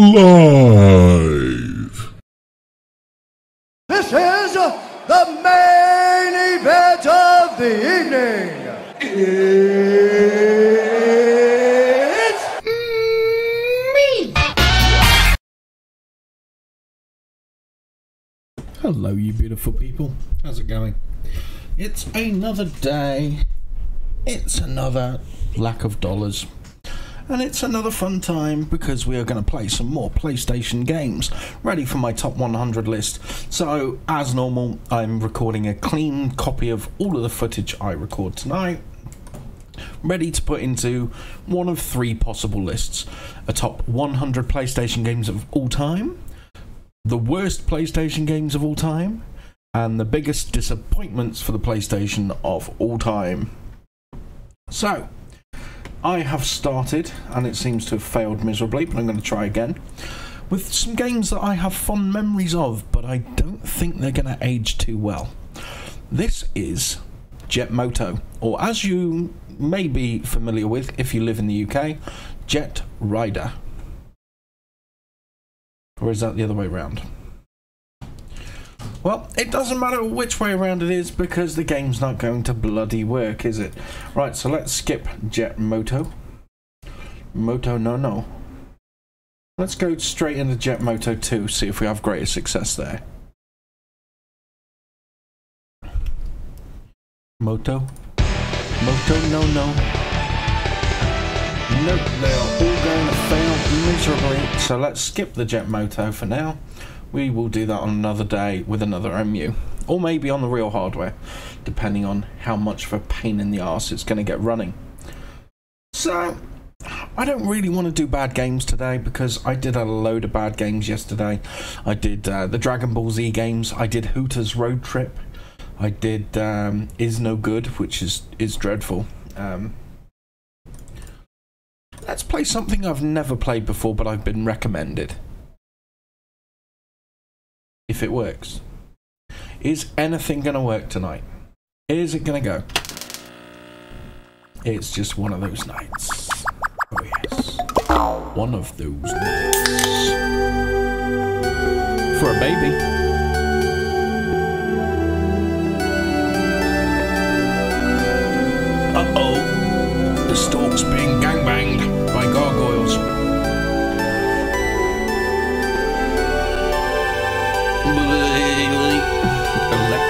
live. This is the main event of the evening. It's me. Hello, you beautiful people. How's it going? It's another day. It's another lack of dollars. And it's another fun time because we are going to play some more PlayStation games ready for my top 100 list. So, as normal, I'm recording a clean copy of all of the footage I record tonight ready to put into one of three possible lists a top 100 PlayStation games of all time, the worst PlayStation games of all time, and the biggest disappointments for the PlayStation of all time. So, I have started, and it seems to have failed miserably, but I'm going to try again, with some games that I have fond memories of, but I don't think they're going to age too well. This is Jet Moto, or as you may be familiar with if you live in the UK, Jet Rider. Or is that the other way around? Well, it doesn't matter which way around it is because the game's not going to bloody work, is it? Right, so let's skip Jet Moto. Moto no no. Let's go straight into Jet Moto 2, see if we have greater success there. Moto. Moto no no. Nope, they are all going to fail miserably, so let's skip the Jet Moto for now. We will do that on another day with another emu. Or maybe on the real hardware, depending on how much of a pain in the arse it's going to get running. So, I don't really want to do bad games today because I did a load of bad games yesterday. I did uh, the Dragon Ball Z games. I did Hooters Road Trip. I did um, Is No Good, which is is dreadful. Um, let's play something I've never played before, but I've been recommended. If it works, is anything going to work tonight? Is it going to go? It's just one of those nights. Oh, yes. One of those nights. For a baby. Uh oh. The stalk's being gangbanged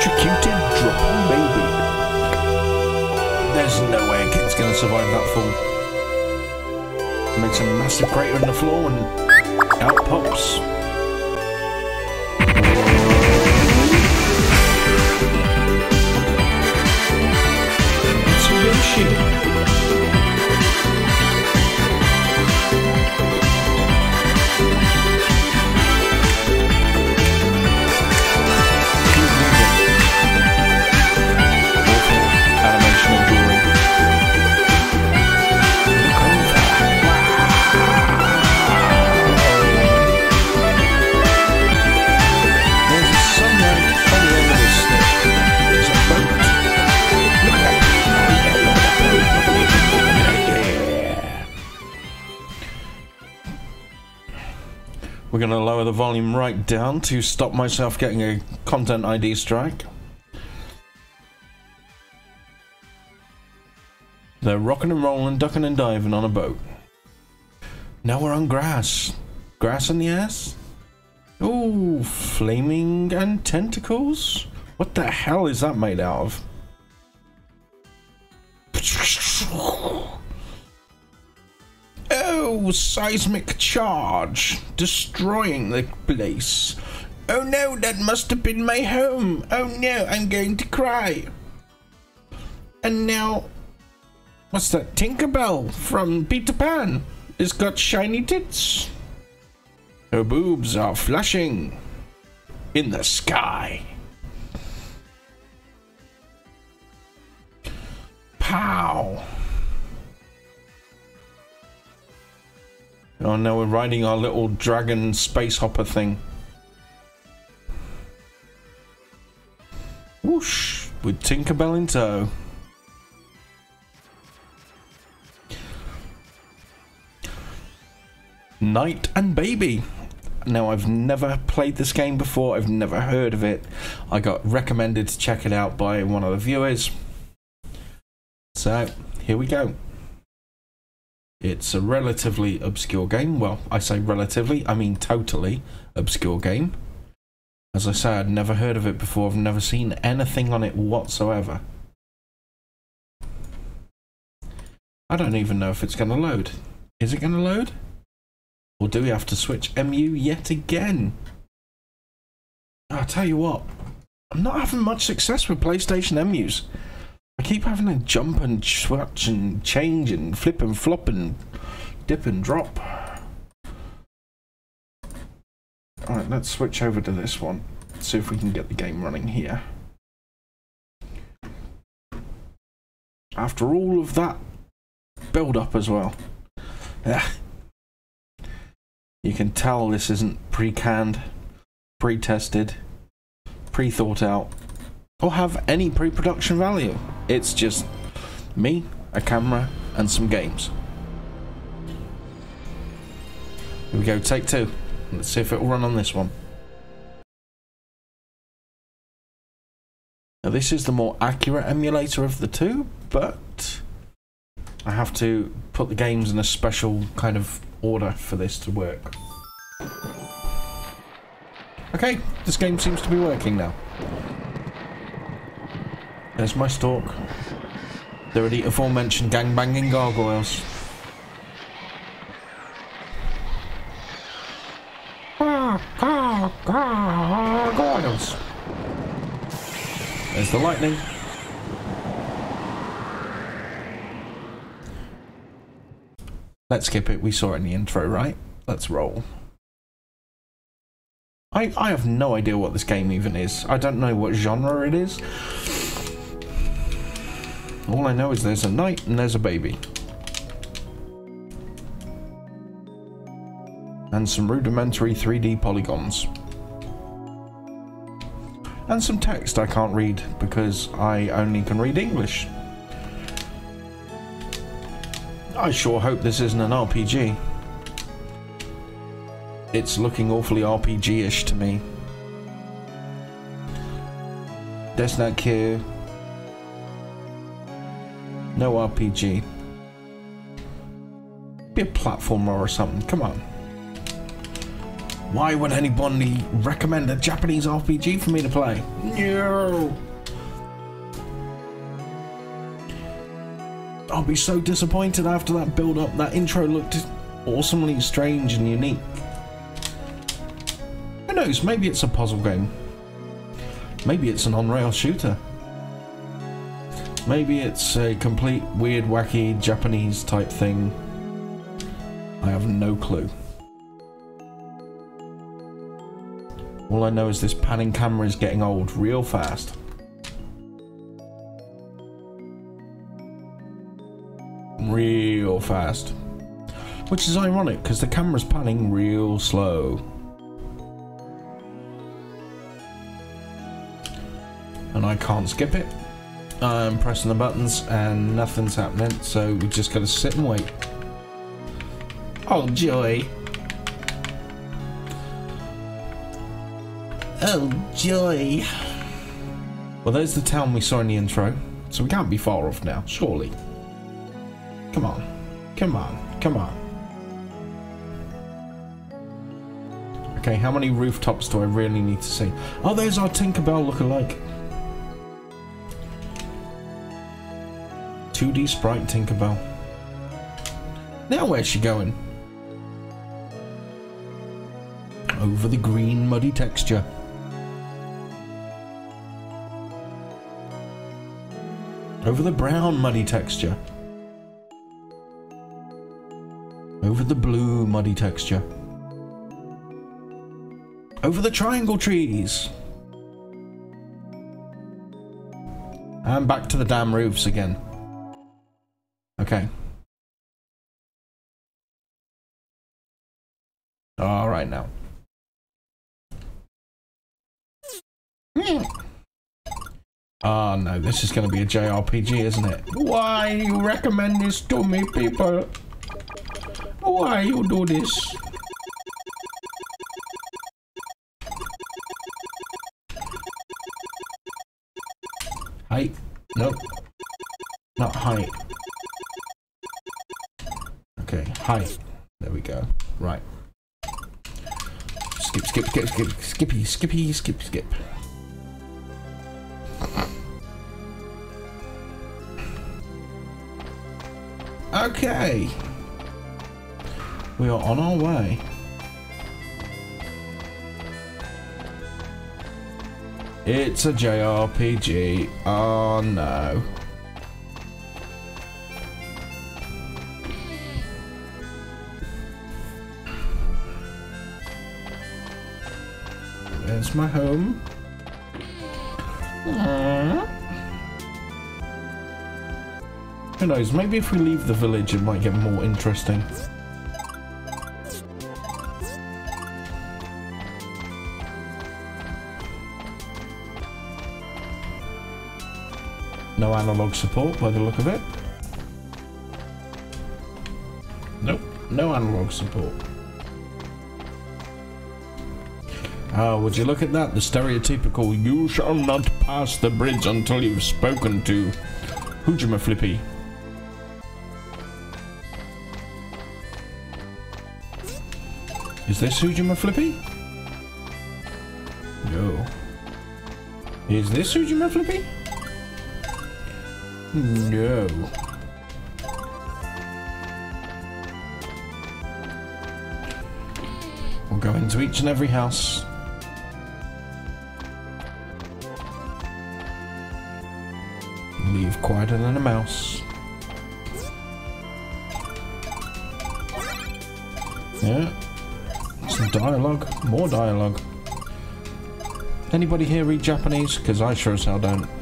Electrocuted dropping baby. There's no way a kid's gonna survive that fall. Makes a massive crater in the floor and out pops. Going to lower the volume right down to stop myself getting a content ID strike. They're rocking and rolling, ducking and diving on a boat. Now we're on grass. Grass in the ass? Oh, flaming and tentacles? What the hell is that made out of? Seismic charge, destroying the place. Oh no, that must have been my home. Oh no, I'm going to cry. And now, what's that? Tinkerbell from Peter Pan. It's got shiny tits. Her boobs are flashing in the sky. Pow. Oh no, we're riding our little dragon space hopper thing. Whoosh! With Tinkerbell in tow. Knight and Baby. Now, I've never played this game before, I've never heard of it. I got recommended to check it out by one of the viewers. So, here we go. It's a relatively obscure game. Well, I say relatively, I mean totally obscure game. As I say, I'd never heard of it before, I've never seen anything on it whatsoever. I don't even know if it's going to load. Is it going to load? Or do we have to switch emu yet again? I'll tell you what, I'm not having much success with PlayStation emus. I keep having to jump and switch and change and flip and flop and dip and drop. Alright, let's switch over to this one. See if we can get the game running here. After all of that build up as well. Yeah. You can tell this isn't pre canned, pre tested, pre thought out, or have any pre production value. It's just me, a camera, and some games. Here we go, take two. Let's see if it will run on this one. Now, this is the more accurate emulator of the two, but I have to put the games in a special kind of order for this to work. Okay, this game seems to be working now. There's my stalk. There are the aforementioned gang-banging gargoyles. Gargoyles. There's the lightning. Let's skip it. We saw it in the intro, right? Let's roll. I, I have no idea what this game even is. I don't know what genre it is. All I know is there's a knight and there's a baby. And some rudimentary 3D polygons. And some text I can't read because I only can read English. I sure hope this isn't an RPG. It's looking awfully RPG-ish to me. Not cute. No RPG. Be a platformer or something. Come on. Why would anybody recommend a Japanese RPG for me to play? No. I'll be so disappointed after that build up. That intro looked awesomely strange and unique. Who knows? Maybe it's a puzzle game. Maybe it's an on-rail shooter. Maybe it's a complete weird, wacky Japanese type thing. I have no clue. All I know is this panning camera is getting old real fast. Real fast. Which is ironic because the camera's panning real slow. And I can't skip it. I'm pressing the buttons and nothing's happening, so we just gotta sit and wait. Oh joy. Oh joy. Well, there's the town we saw in the intro, so we can't be far off now, surely. Come on. Come on. Come on. Okay, how many rooftops do I really need to see? Oh, there's our Tinkerbell look-alike. 2D sprite Tinkerbell. Now where's she going? Over the green muddy texture. Over the brown muddy texture. Over the blue muddy texture. Over the triangle trees. And back to the damn roofs again. Okay. All right now. Oh no, this is going to be a JRPG, isn't it? Why you recommend this to me, people? Why you do this? Height? Nope. Not height. Okay, height. There we go. Right. Skip, skip, skip, skip, skippy, skippy, skip, skip. Okay. We are on our way. It's a JRPG. Oh no. There's my home. Aww. Who knows, maybe if we leave the village it might get more interesting. No analog support by the look of it. Nope, no analog support. Ah, would you look at that? The stereotypical, you shall not pass the bridge until you've spoken to Hujima Flippy. Is this Hujima Flippy? No. Is this Hujima Flippy? No. We'll go into each and every house. Quieter than a mouse. Yeah. Some dialogue. More dialogue. Anybody here read Japanese? Because I sure as hell don't.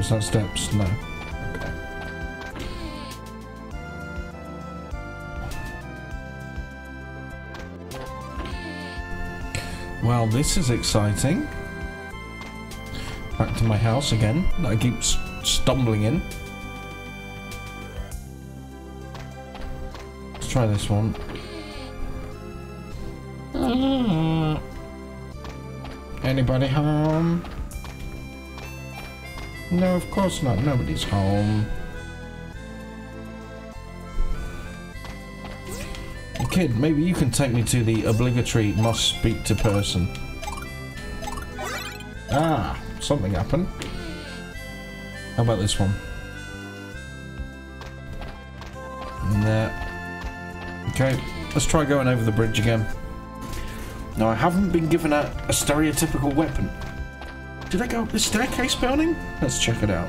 Was that steps? No. Well, this is exciting. Back to my house again. that I keep stumbling in. Let's try this one. Anybody home? No, of course not. Nobody's home. Kid, maybe you can take me to the obligatory must speak to person. Ah, something happened. How about this one? Nah. Okay, let's try going over the bridge again. Now, I haven't been given a, a stereotypical weapon. Did I go up the staircase building? Let's check it out.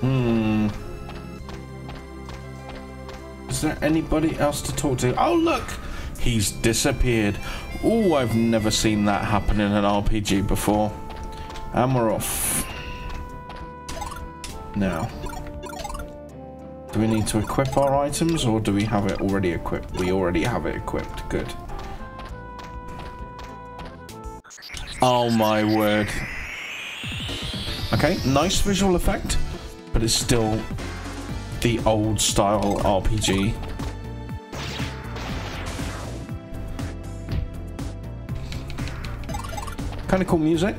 Hmm. Is there anybody else to talk to? Oh, look! He's disappeared. Oh, I've never seen that happen in an RPG before. And we're off. Now. Do we need to equip our items or do we have it already equipped? We already have it equipped. Good. Oh my word. Okay, nice visual effect, but it's still the old style RPG. Kind of cool music.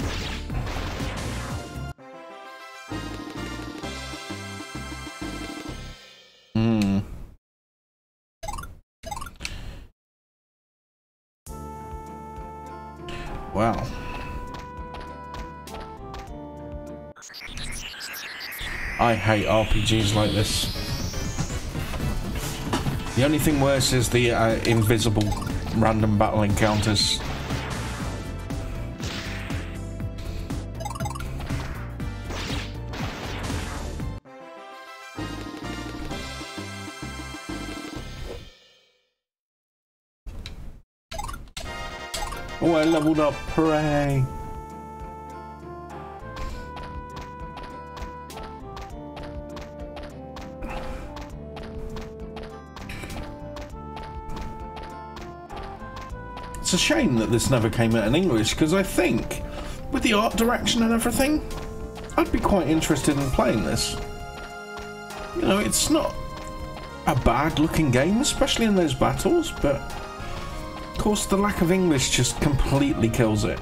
Hate RPGs like this. The only thing worse is the uh, invisible random battle encounters. Oh, I leveled up. Hooray. A shame that this never came out in English because I think, with the art direction and everything, I'd be quite interested in playing this. You know, it's not a bad looking game, especially in those battles, but of course the lack of English just completely kills it.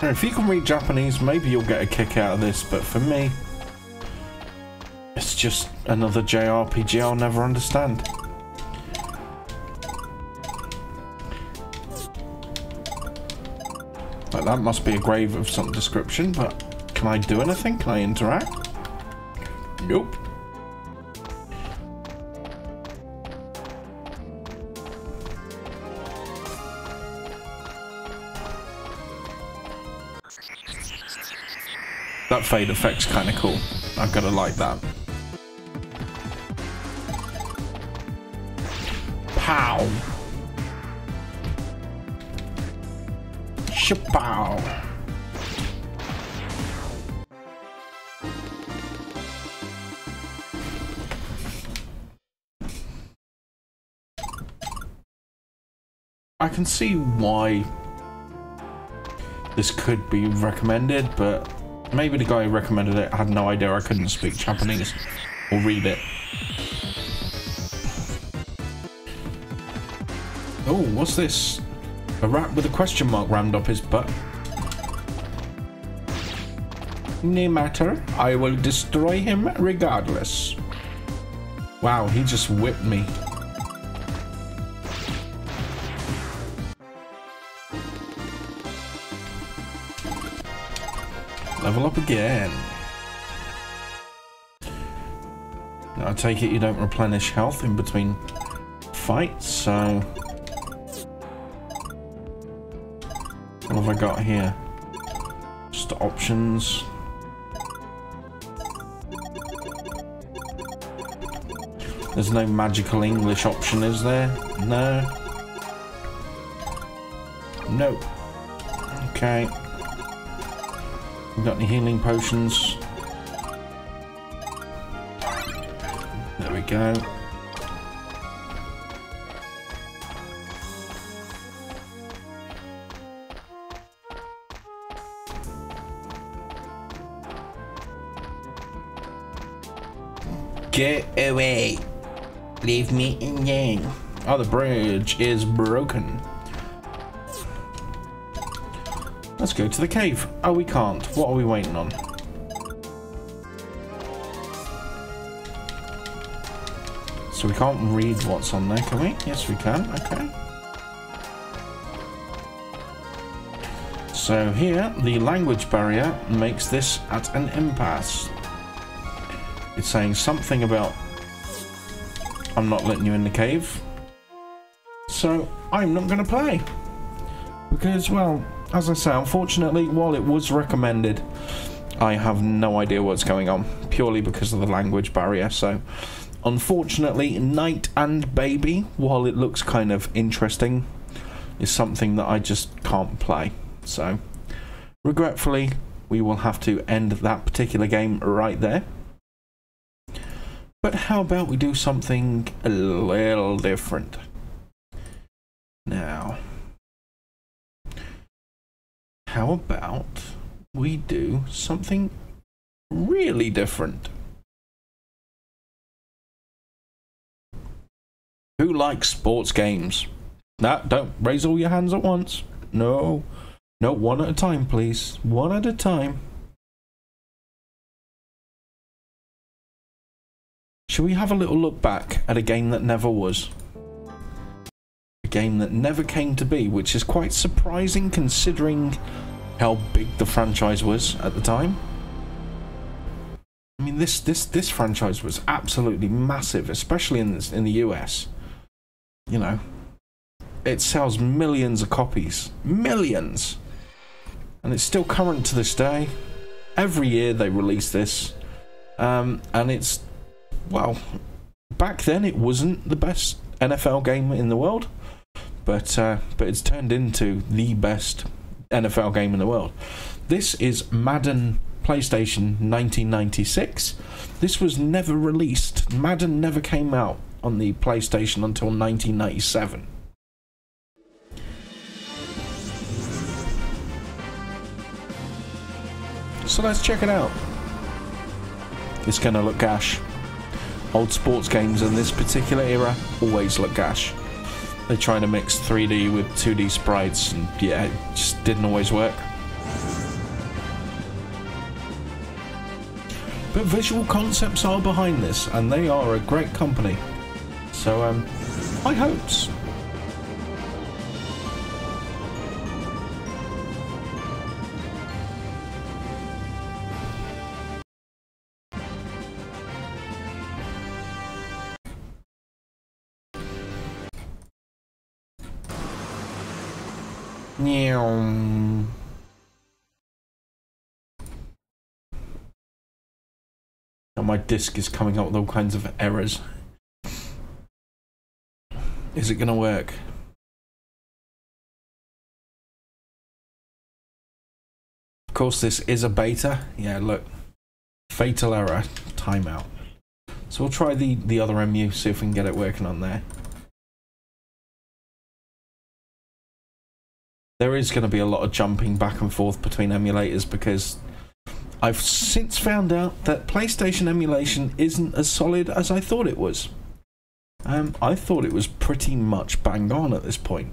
Now, if you can read Japanese, maybe you'll get a kick out of this, but for me, it's just another JRPG I'll never understand. Like, that must be a grave of some description, but can I do anything? Can I interact? Nope. That fade effect's kind of cool. I've got to like that. Pow! Can see why this could be recommended, but maybe the guy who recommended it had no idea I couldn't speak Japanese or read it. Oh, what's this? A rat with a question mark rammed up his butt. No matter, I will destroy him regardless. Wow, he just whipped me. Level up again. I take it you don't replenish health in between fights, so... What have I got here? Just options. There's no magical English option, is there? No. Nope. Okay. We got any healing potions? There we go. Get away. Leave me alone. Oh, ah, the bridge is broken. Let's go to the cave. Oh, we can't. What are we waiting on? So we can't read what's on there, can we? Yes, we can. Okay. So here, the language barrier makes this at an impasse. It's saying something about I'm not letting you in the cave. So I'm not going to play. Because, well, as I say, unfortunately, while it was recommended, I have no idea what's going on. Purely because of the language barrier. So, unfortunately, Knight and Baby, while it looks kind of interesting, is something that I just can't play. So, regretfully, we will have to end that particular game right there. But how about we do something a little different? How about we do something really different? Who likes sports games? Nah, don't raise all your hands at once. No. No, one at a time, please. One at a time. Shall we have a little look back at a game that never was? A game that never came to be, which is quite surprising considering how big the franchise was at the time. I mean, this this this franchise was absolutely massive, especially in this, in the US. You know, it sells millions of copies, millions, and it's still current to this day. Every year they release this, um, and it's well, back then it wasn't the best NFL game in the world, but uh, but it's turned into the best NFL game in the world. This is Madden PlayStation 1996. This was never released. Madden never came out on the PlayStation until 1997. So let's check it out. It's gonna look gash. Old sports games in this particular era always look gash. They're trying to mix 3D with 2D sprites, and yeah, it just didn't always work. But Visual Concepts are behind this, and they are a great company. So, um, high hopes. Now my disk is coming up with all kinds of errors. Is it going to work? Of course, this is a beta. Yeah, look. Fatal error. Timeout. So we'll try the, the other emu, see if we can get it working on there. There is going to be a lot of jumping back and forth between emulators because I've since found out that PlayStation emulation isn't as solid as I thought it was. Um, I thought it was pretty much bang on at this point,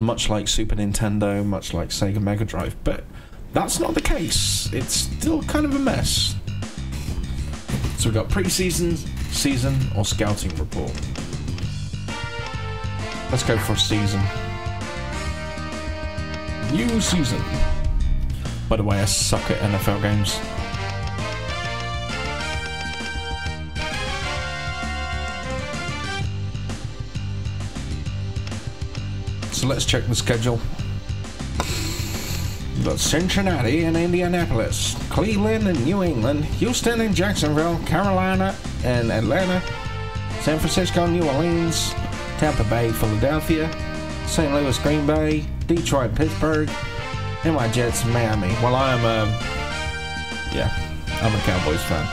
much like Super Nintendo, much like Sega Mega Drive, but that's not the case. It's still kind of a mess. So we've got pre-season, season, or scouting report. Let's go for season. New season. By the way, I suck at NFL games. So let's check the schedule. We've Cincinnati and Indianapolis, Cleveland and New England, Houston and Jacksonville, Carolina and Atlanta, San Francisco, New Orleans, Tampa Bay, Philadelphia, St. Louis, Green Bay, Detroit, Pittsburgh, and my Jets, Miami. Well, I am a, yeah, I'm a Cowboys fan.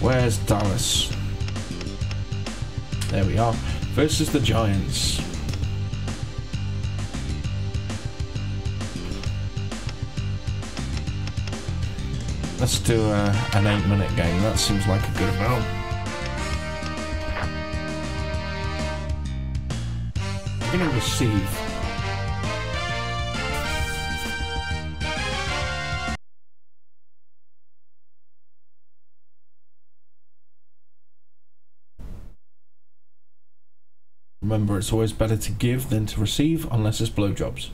Where's Dallas? There we are. Versus the Giants. Let's do uh, an eight minute game. That seems like a good amount. To receive. Remember, it's always better to give than to receive, unless it's blowjobs.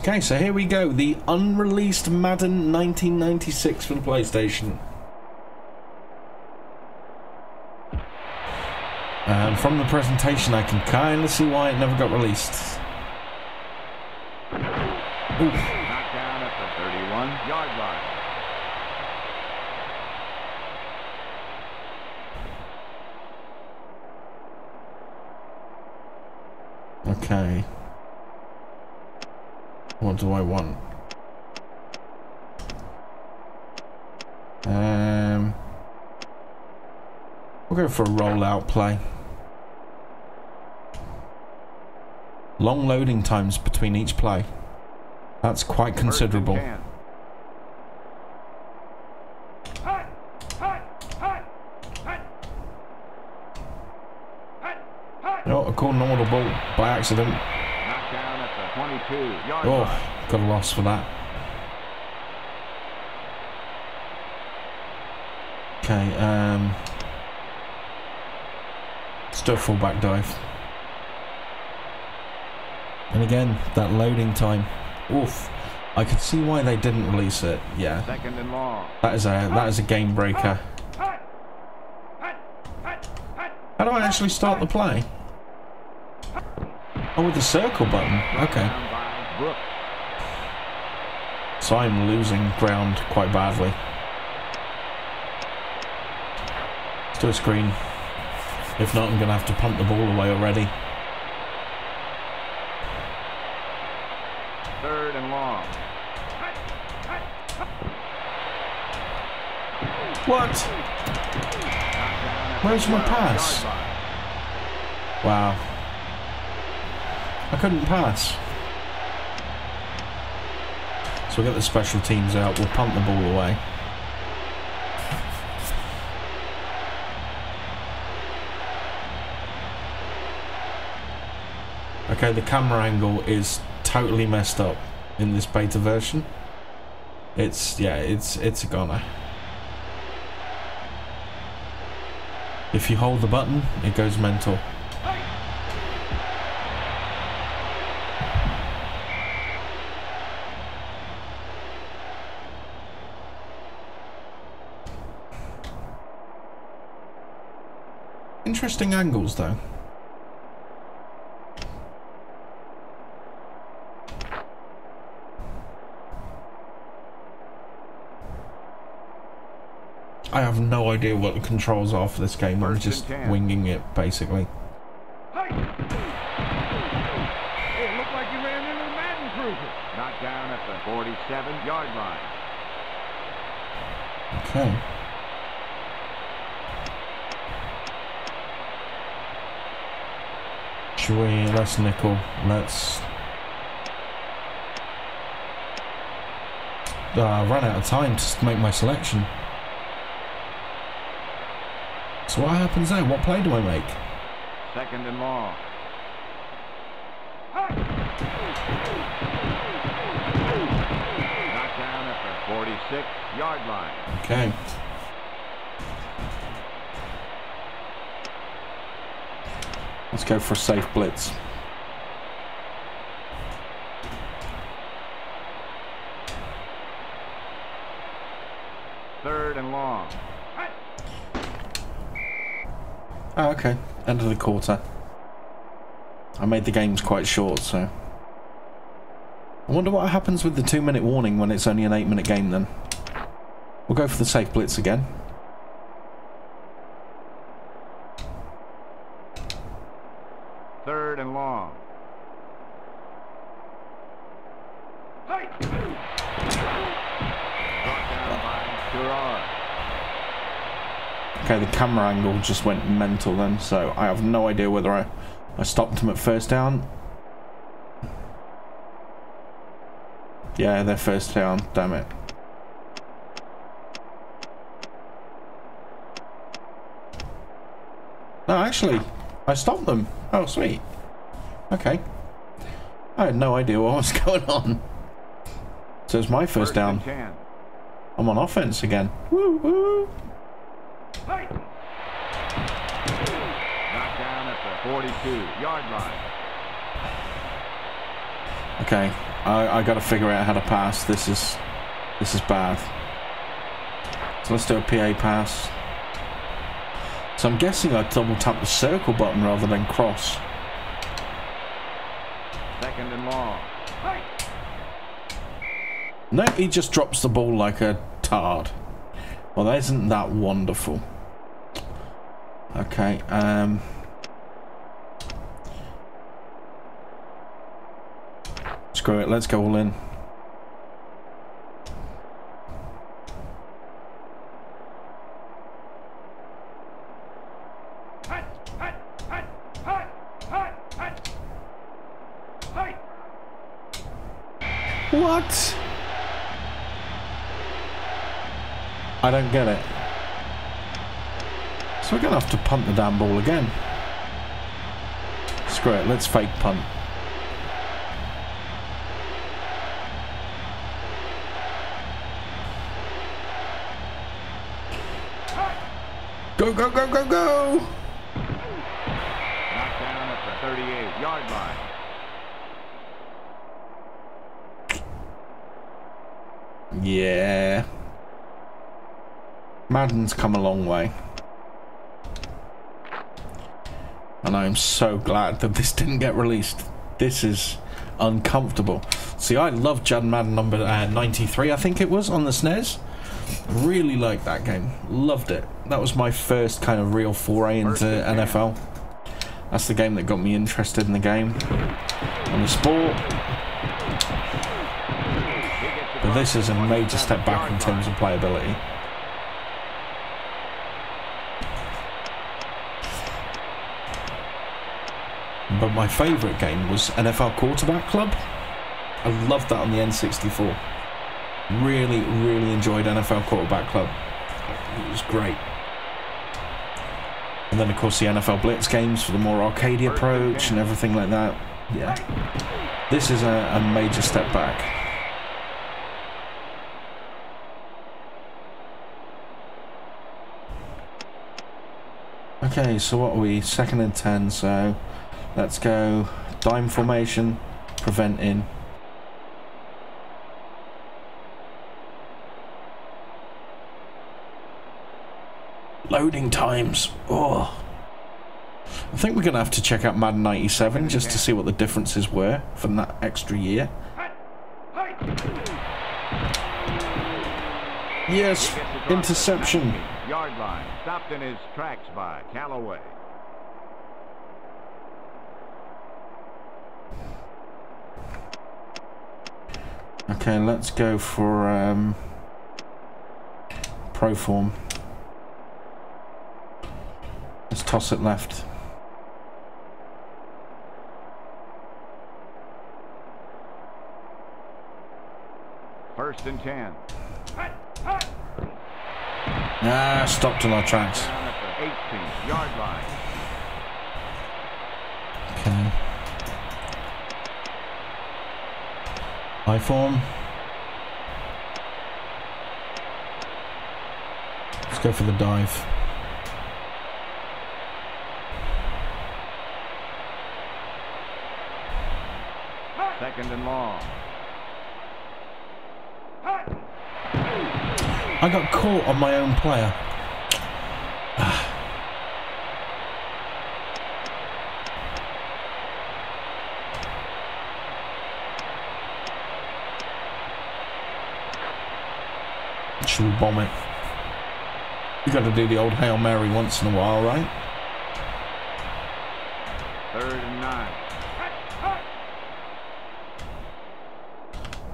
Okay, so here we go. The unreleased Madden 1996 for the PlayStation. And from the presentation, I can kind of see why it never got released. Oof. Knockdown at the 31 yard line. Okay. What do I want? Um, we'll go for a rollout play. Long loading times between each play. That's quite considerable. First and 10. Oh, I called an audible by accident. Knockdown at the 22 yard Oh, got a loss for that. Okay, um... Let's back dive. And again, that loading time. Oof. I could see why they didn't release it. Yeah, Second and long. that is a that is a game breaker. How do I actually start the play? Oh, with the circle button. Okay. Down by Brooks. So I'm losing ground quite badly. Let's do a screen. If not, I'm going to have to punt the ball away already. Third and long. What? Where's my pass? Wow. I couldn't pass. So we'll get the special teams out. We'll punt the ball away. Okay, the camera angle is totally messed up in this beta version. It's yeah, it's it's a goner. If you hold the button, it goes mental. Interesting angles though. I have no idea what the controls are for this game. I'm just winging it, basically. Hey! Hey, it looked like you ran into the Madden Cruiser. Knocked down at the 47-yard line. Okay. Should we... Let's nickel. Let's... Uh, run out of time to make my selection. So what happens now? What play do I make? Second and long. Knocked down at the 46 yard line. Okay. Let's go for a safe blitz. Third and long. Oh, okay. End of the quarter. I made the games quite short, so... I wonder what happens with the two minute warning when it's only an eight minute game then. We'll go for the safe blitz again. Third and long. Brought down by Gerard. Okay, the camera angle just went mental then, so I have no idea whether I, I stopped him at first down. Yeah, they're first down, damn it. No, actually, I stopped them. Oh, sweet. Okay. I had no idea what was going on. So it's my first down. I'm on offense again. Woo woo. Knocked down at the 42 yard line. Okay, I, I got to figure out how to pass. This is this is bad. So let's do a PA pass. So I'm guessing I double tap the circle button rather than cross. Second and long. No, he just drops the ball like a tard. Well, isn't that wonderful? Okay, um... Screw it, let's go all in. What? I don't get it. So we're going to have to punt the damn ball again. Screw it, let's fake punt. Go, go, go, go, go! Knocked down at the 38 yard line. Yeah. Madden's come a long way. And I'm so glad that this didn't get released. This is uncomfortable. See, I love John Madden number uh, 93, I think it was, on the SNES. Really liked that game. Loved it. That was my first kind of real foray into First and ten. NFL. That's the game that got me interested in the game and the sport. But this is a major step back in terms of playability. My favourite game was NFL Quarterback Club. I loved that on the N64. Really, really enjoyed NFL Quarterback Club. It was great. And then, of course, the NFL Blitz games for the more arcadey approach and everything like that. Yeah. This is a, a major step back. Okay, so what are we? Second and ten, so let's go dime formation, preventing. Loading times. Oh. I think we're going to have to check out Madden 97 just to see what the differences were from that extra year. Yes, He gets across the interception. 90 Yard line. Stopped in his tracks by Callaway. Okay, let's go for um, Proform. Let's toss it left. First and ten. Ah, stop till our tracks. 18 yard line. Okay. High form. Let's go for the dive. Second and long. I got caught on my own player. Ah. We bomb it? You got to do the old Hail Mary once in a while, right? Third and nine.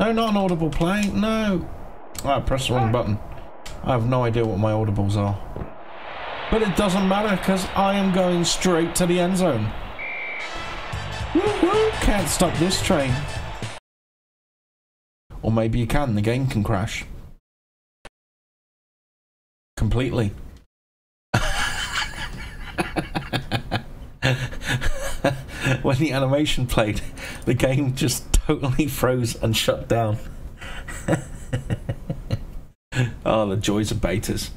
No, not an audible play. No. I pressed the wrong button. I have no idea what my audibles are. But it doesn't matter because I am going straight to the end zone. Can't stop this train. Or maybe you can. The game can crash. Completely. when the animation played, the game just totally froze and shut down. oh, the joys of betas.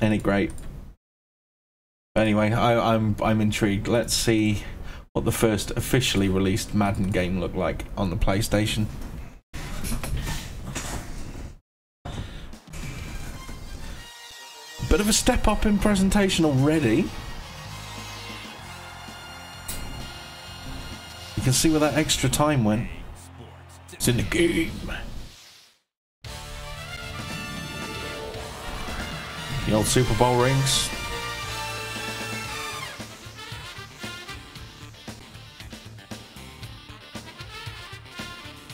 It great? Anyway, I, I'm I'm intrigued. Let's see what the first officially released Madden game looked like on the PlayStation. Bit of a step up in presentation already. You can see where that extra time went. It's in the game. The old Super Bowl rings.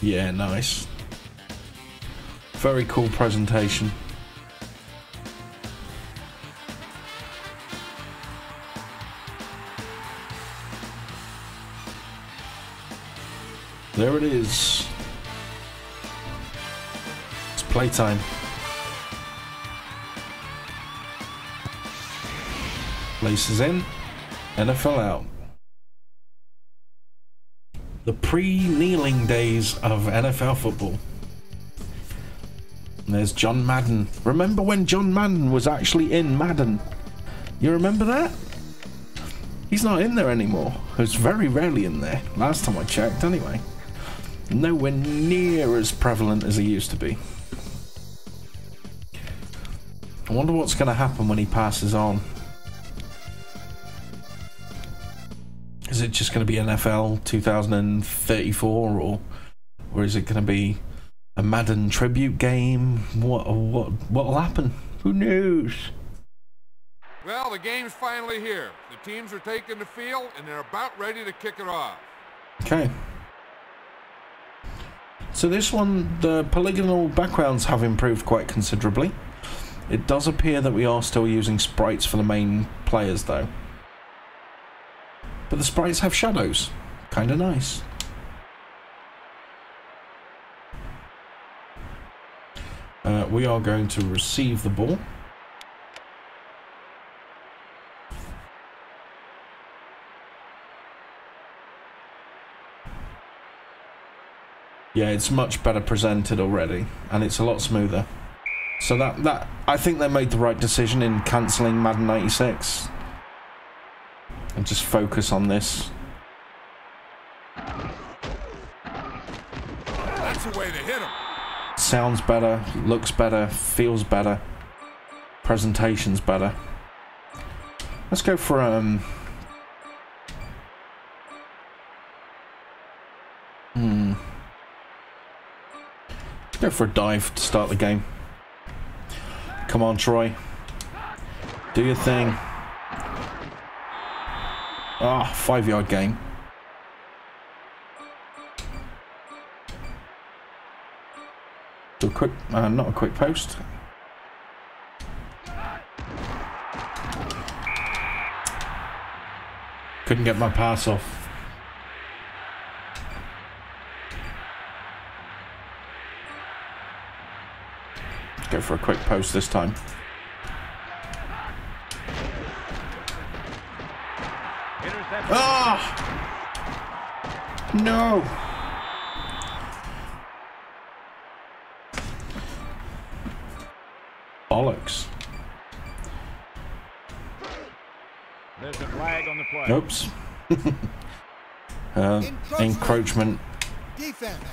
Yeah, nice. Very cool presentation. There it is. It's playtime. Places in, NFL out. The pre-kneeling days of NFL football. And there's John Madden. Remember when John Madden was actually in Madden? You remember that? He's not in there anymore. It's very rarely in there. Last time I checked, anyway. Nowhere near as prevalent as he used to be. I wonder what's going to happen when he passes on. Is it just going to be NFL 2034 or or is it going to be a Madden tribute game? What what what'll happen? Who knows? Well, the game's finally here. The teams are taking the field, and they're about ready to kick it off. Okay. So this one, the polygonal backgrounds have improved quite considerably. It does appear that we are still using sprites for the main players though. But the sprites have shadows. Kinda nice. Uh, we are going to receive the ball. Yeah, it's much better presented already, and it's a lot smoother. So that that I think they made the right decision in cancelling Madden 96 and just focus on this. That's the way to hit him. Sounds better, looks better, feels better, presentation's better. Let's go for um. Go for a dive to start the game. Come on, Troy. Do your thing. Ah, oh, five yard game. A quick, uh, not a quick post. Couldn't get my pass off. For a quick post this time. Interception. Ah! No! Bollocks. There's a flag on the play. Oops. uh, encroachment. Defense.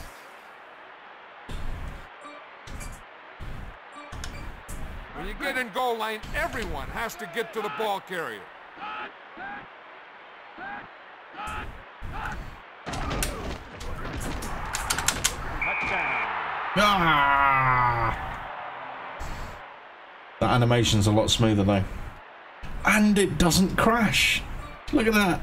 When you get in goal line, everyone has to get to the ball carrier. Touchdown. Ah! That animation's a lot smoother though. And it doesn't crash. Look at that.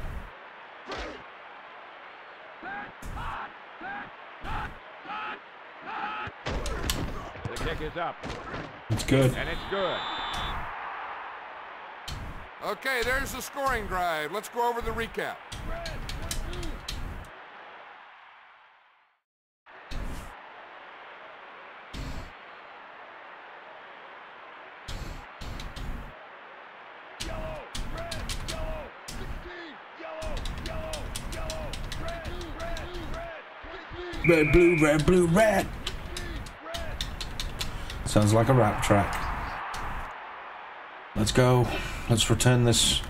The kick is up, It's good. and it's good. Okay, there's the scoring drive. Let's go over the recap. Red, blue, red, blue, red. Sounds like a rap track. Let's go. Let's return this.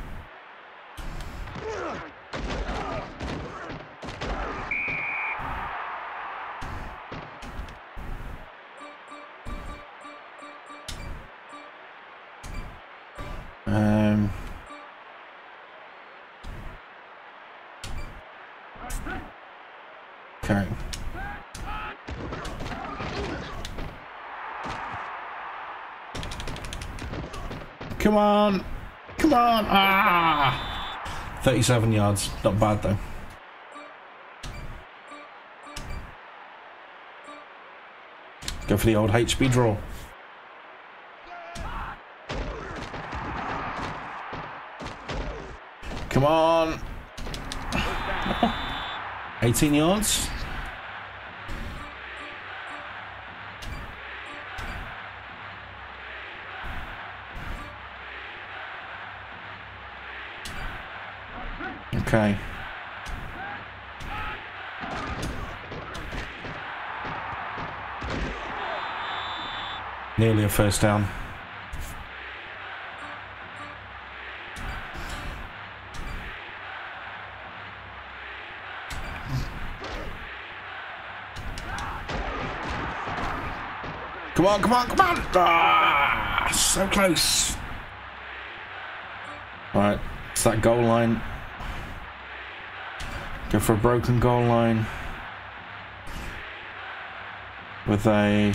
37 yards. Not bad though. Go for the old HB draw. Come on. 18 yards. Okay. Nearly a first down. Come on, come on, come on! Ah, so close. All right, it's that goal line. Go for a broken goal line with a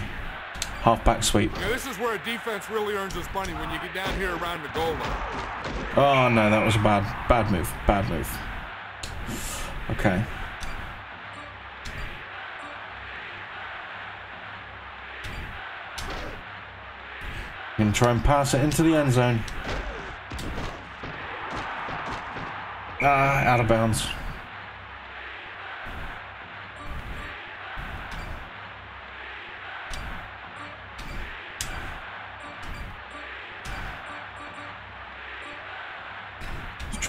half-back sweep. This is where a defense really earns its money when you get down here around the goal line. Oh no, that was a bad, bad move. Bad move. Okay. I'm Gonna try and pass it into the end zone. Ah, out of bounds.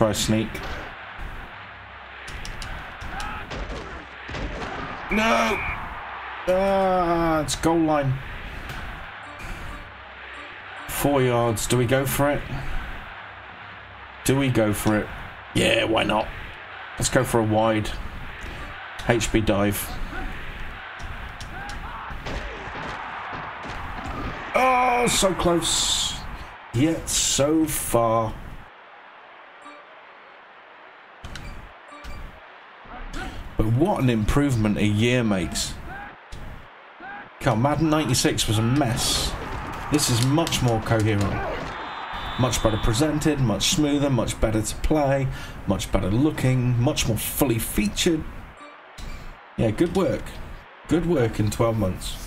Try a sneak. No! Ah, it's goal line. Four yards. Do we go for it? Do we go for it? Yeah, why not? Let's go for a wide HB dive. Oh, so close. Yet so far. What an improvement a year makes. God, Madden 96 was a mess. This is much more coherent. Much better presented, much smoother, much better to play, much better looking, much more fully featured. Yeah, good work. Good work in 12 months.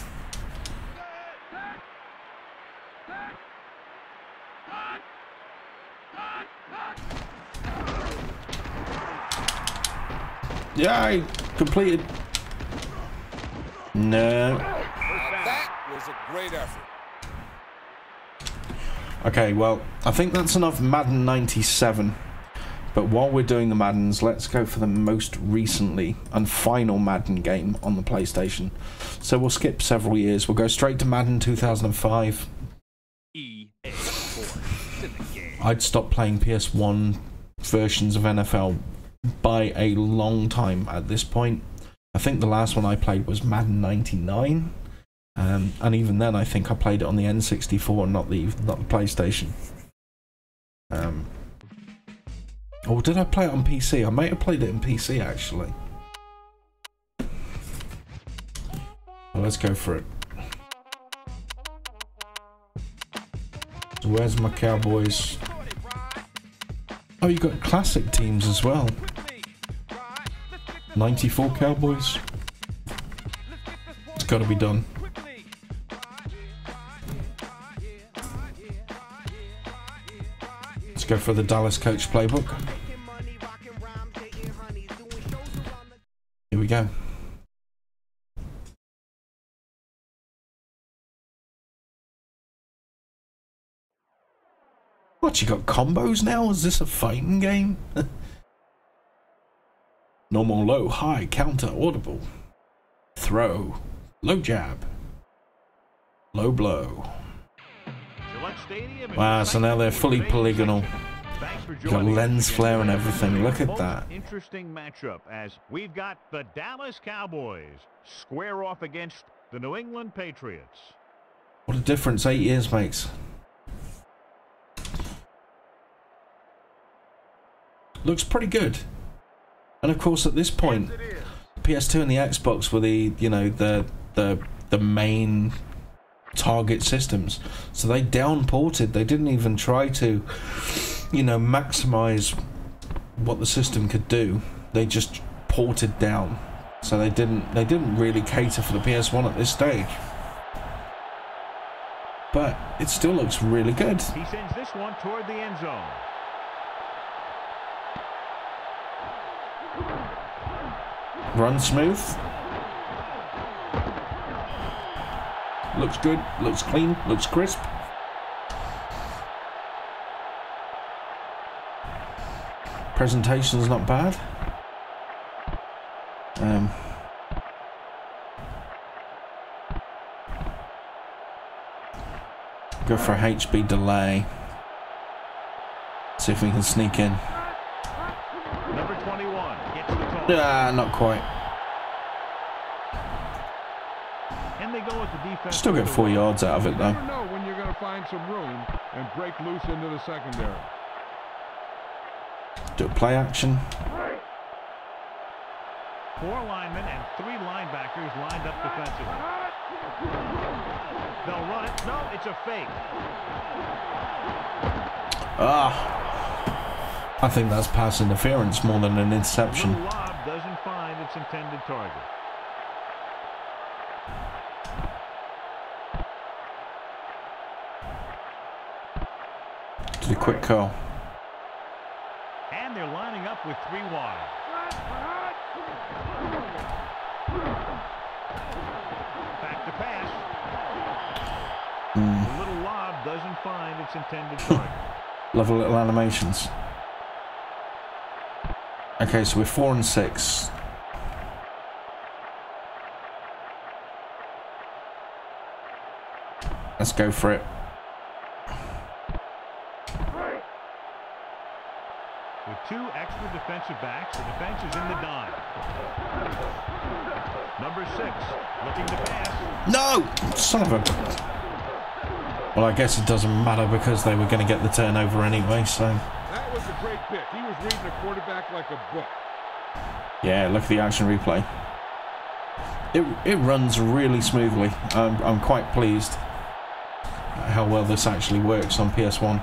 Yay! Completed. No. That was a great effort. Okay, well, I think that's enough Madden 97. But while we're doing the Maddens, let's go for the most recently and final Madden game on the PlayStation. So we'll skip several years. We'll go straight to Madden 2005. EA Sports. It's in the game. I'd stop playing PS1 versions of NFL by a long time at this point. I think the last one I played was Madden 99. Um, and even then, I think I played it on the N64, not the not the PlayStation. Um, or did I play it on PC? I might have played it in PC actually. Well, let's go for it. Where's my Cowboys? Oh, you got classic teams as well. 94 Cowboys. It's got to be done. Let's go for the Dallas coach playbook. Here we go. What, you got combos now? Is this a fighting game? Normal low, high, counter, audible. Throw. Low jab. Low blow. Wow, so now they're fully polygonal. Got lens flare and everything. Look at that. Interesting matchup as we've got the Dallas Cowboys square off against the New England Patriots. What a difference eight years makes. Looks pretty good. And of course, at this point, PS2 and the Xbox were the you know the the the main target systems. So they downported. They didn't even try to, you know, maximize what the system could do. They just ported down. So they didn't they didn't really cater for the PS1 at this stage. But it still looks really good. He sends this one toward the end zone. Run smooth. Looks good, looks clean, looks crisp. Presentation's not bad. Um, go for a HB delay. See if we can sneak in. Number 21 gets the call. Ah, not quite. And they go with the defense. Still get four yards out of it though. know when you're going to find some room and break loose into the secondary. Do a play action. Four linemen and three linebackers lined up defensively. They'll run it. No, it's a fake. Ah, I think that's pass interference more than an interception. Little lob doesn't find its intended target. A quick call. And they're lining up with three wide. Back to pass. Hmm. The little lob doesn't find its intended target. Love little animations. Okay, so we're four and six. Let's go for it. With two extra defensive backs, the defense is in the dime. Number six, looking to pass. No! Son of a... Well, I guess it doesn't matter because they were going to get the turnover anyway, so... That was a great pick. He was reading the quarterback like a book. Yeah, look at the action replay. It, it runs really smoothly. I'm, I'm quite pleased at how well this actually works on PS1.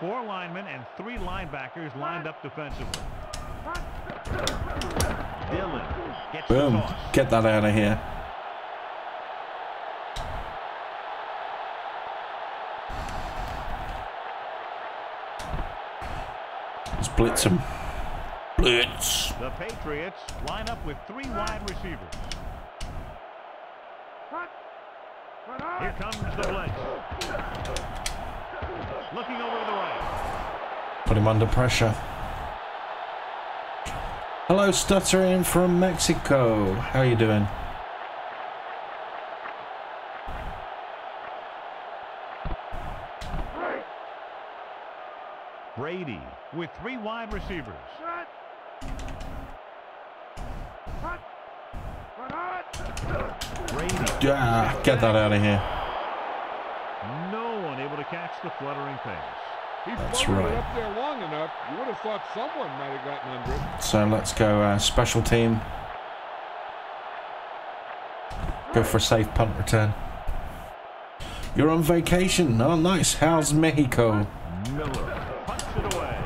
Four linemen and three linebackers lined up defensively. Dillon gets Boom. Get that out of here. Let's blitz him. Blitz. The Patriots line up with three wide receivers. Here comes the blitz. Looking over to the right. Put him under pressure. Hello, stuttering from Mexico. How are you doing? Brady with three wide receivers. Brady. Ah, get that out of here. No one able to catch the fluttering things. He That's right. up there long enough. You would have thought someone might have gotten under it. So let's go uh, special team. Go for a safe punt return. You're on vacation. Oh, nice. How's Mexico? Miller punts it away.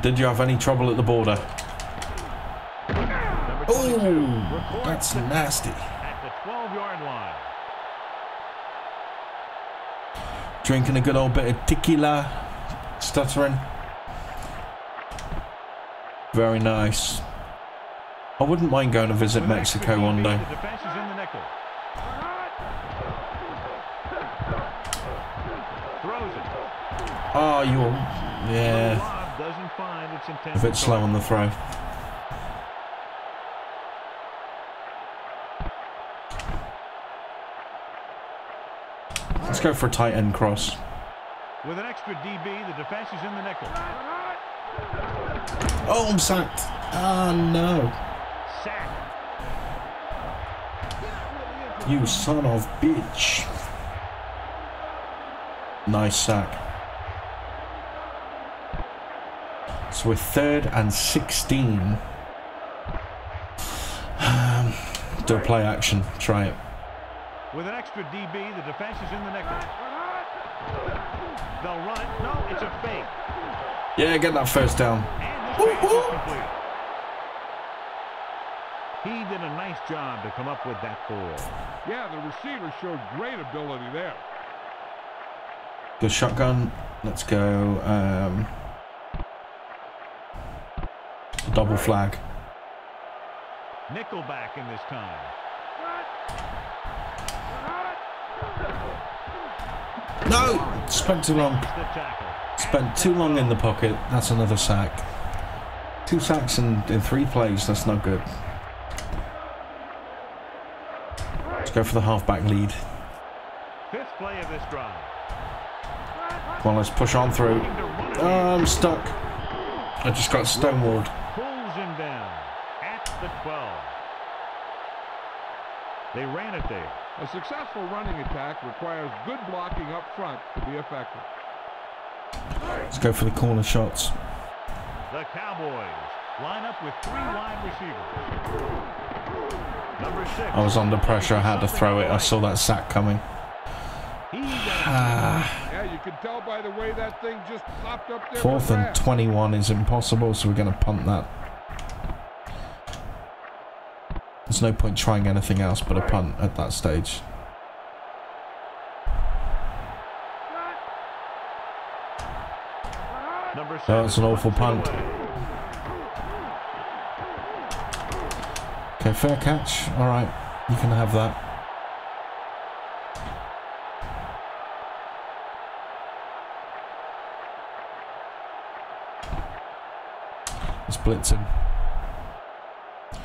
Did you have any trouble at the border? Number 22 Oh, that's nasty. at the 12-yard line. Drinking a good old bit of tequila. Stuttering. Very nice. I wouldn't mind going to visit With an extra Mexico one day. The defense is in the nickel. Throws it. Oh, you're... Yeah. lob doesn't find its A bit slow on the throw. Let's go for a tight end cross. With an extra DB, the defense is in the nickel. Oh, I'm sacked. Oh, no. Sack. You son of bitch. Nice sack. So we're third and 16. Um, do a play action. Try it. With an extra DB, the defense is in the nickel. They'll run. No, it's a fake. Yeah, get that first down. And this pass is complete. He did a nice job to come up with that ball. Yeah, the receiver showed great ability there. Good shotgun. Let's go. Um, double flag. Nickelback in this time. No! Spent too long. Spent too long in the pocket. That's another sack. Two sacks in, in three plays. That's not good. Let's go for the halfback lead. Fifth play of this drive. Come on, let's push on through. Looking to run it Oh, I'm stuck. I just got stonewalled. pulls him down at the 12. They ran it there. A successful running attack requires good blocking up front to be effective. Let's go for the corner shots. The Cowboys line up with three wide receivers. Number six. I was under pressure. I had to throw it. I saw that sack coming. Ah. Yeah, you can tell by the way that thing just popped up there. Fourth and 21 is impossible, so we're going to punt that. There's no point trying anything else but a punt at that stage. Oh, it's an awful punt. Okay, fair catch. All right, you can have that. Let's blitz him.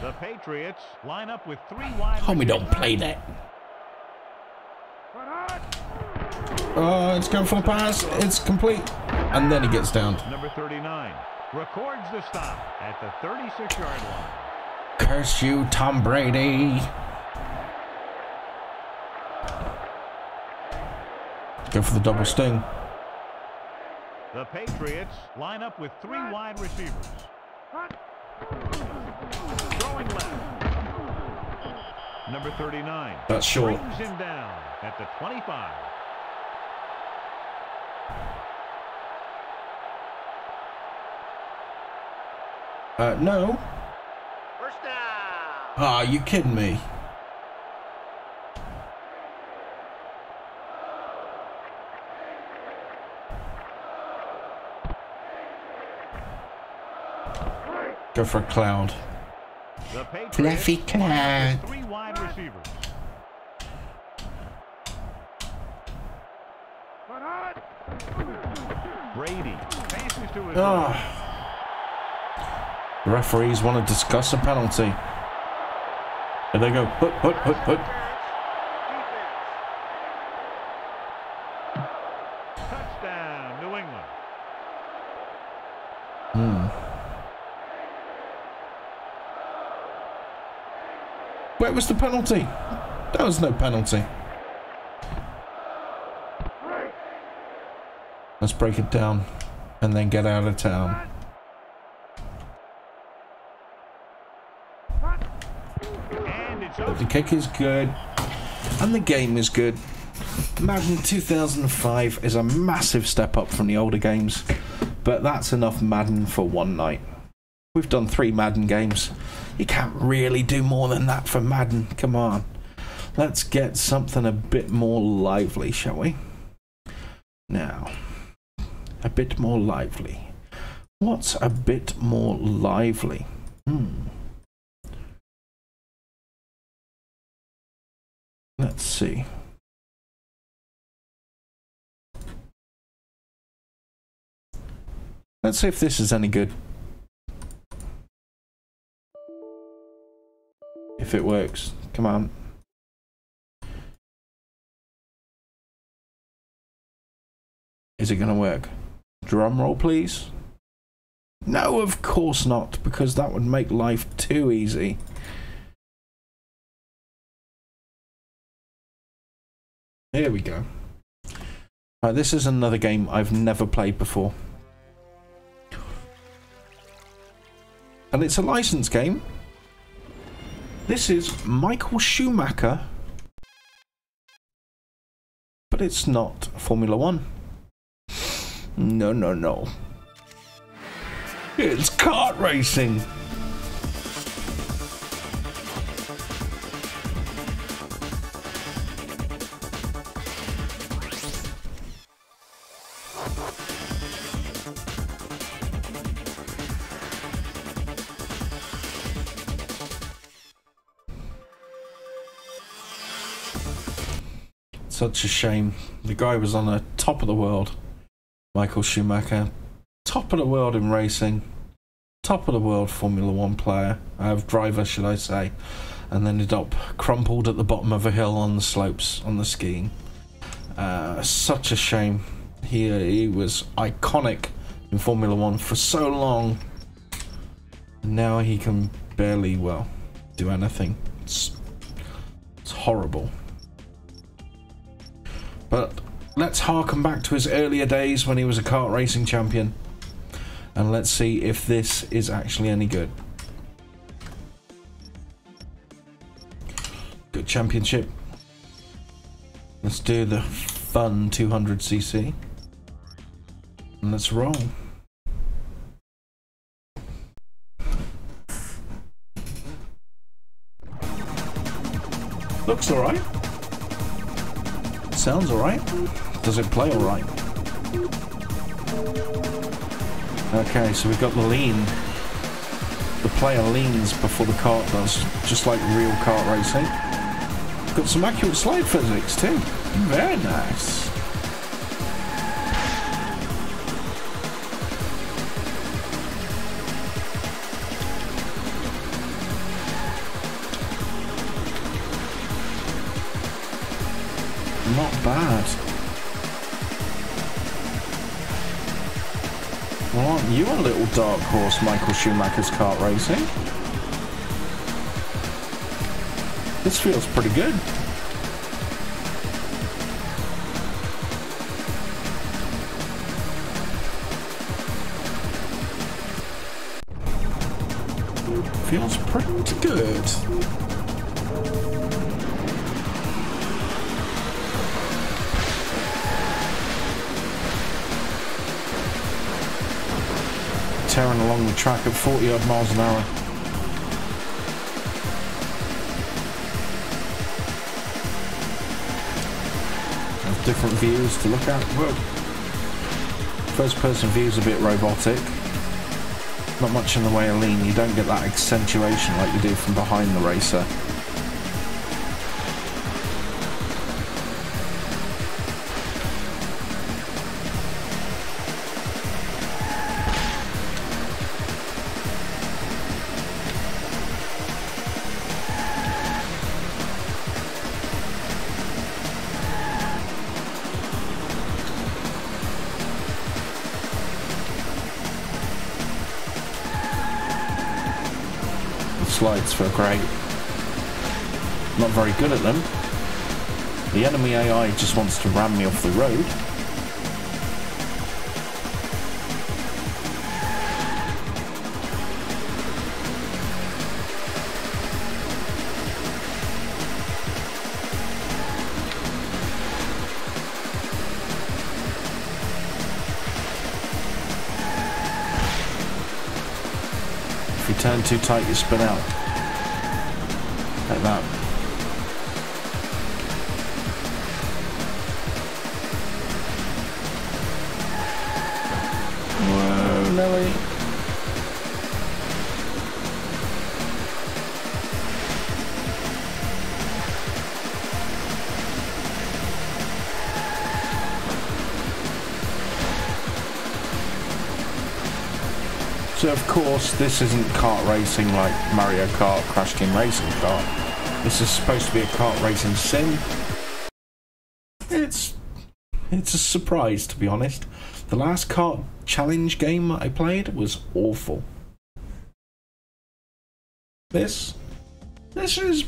The Patriots line up with three wide Oh, we don't play that. Oh, it's going for the pass. It's complete. And then he gets down. Number 39 records the stop at the 36-yard line. Curse you, Tom Brady. Go for the double sting. The Patriots line up with three wide receivers. Throwing left. Number 39 That's short. brings him down at the 25. Uh, no. First down. Ah, you kidding me? Go for a cloud. Fluffy cat. Brady to his oh. The referees want to discuss a penalty. And they go, put, put, put, put. Was the penalty? There was no penalty. Let's break it down and then get out of town. But the kick is good and the game is good. Madden 2005 is a massive step up from the older games, but that's enough Madden for one night. We've done three Madden games. You can't really do more than that for Madden. Come on. Let's get something a bit more lively, shall we? Now, a bit more lively. What's a bit more lively? Hmm. Let's see. Let's see if this is any good. If it works. Come on. Is it going to work? Drum roll, please. No, of course not, because that would make life too easy. Here we go. Right, this is another game I've never played before. And it's a licensed game. This is Michael Schumacher. But it's not Formula One. No, no, no. It's kart racing. Such a shame. The guy was on the top of the world. Michael Schumacher. Top of the world in racing. Top of the world Formula One player. Uh, driver, should I say. And ended up crumpled at the bottom of a hill on the slopes on the skiing. Uh, such a shame. He, he was iconic in Formula One for so long. Now he can barely, well, do anything. It's, it's horrible. But let's harken back to his earlier days when he was a kart racing champion. And let's see if this is actually any good. Good championship. Let's do the fun 200cc. And let's roll. Looks alright. Sounds alright. Does it play alright? Okay, so we've got the lean. The player leans before the kart does, just like real kart racing. Got some accurate slide physics too. Very nice. Bad. Well, aren't you a little dark horse, Michael Schumacher's kart racing? This feels pretty good. Feels pretty good. Along the track at 40 odd miles an hour. Have different views to look at. Well, first person view is a bit robotic. Not much in the way of lean. You don't get that accentuation like you do from behind the racer. Feel great. Not very good at them. The enemy AI just wants to ram me off the road. Turn too tight, you spin out. Like that. Whoa, Nelly. So of course this isn't kart racing like Mario Kart Crash Team Racing Kart. This is supposed to be a kart racing sim. It's it's a surprise to be honest. The last kart challenge game I played was awful. This this is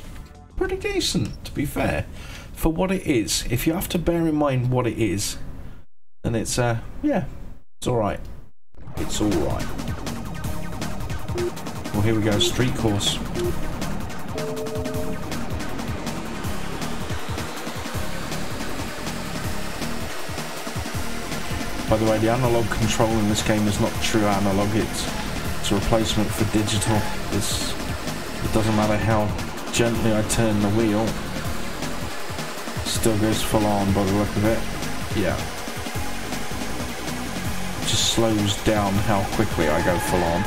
pretty decent to be fair. For what it is, if you have to bear in mind what it is, then it's uh yeah, it's alright. It's alright. Well, here we go, street course. By the way, the analog control in this game is not true analog. It's it's a replacement for digital. It's it doesn't matter how gently I turn the wheel, still goes full on by the look of it. Yeah. Just slows down how quickly I go full on.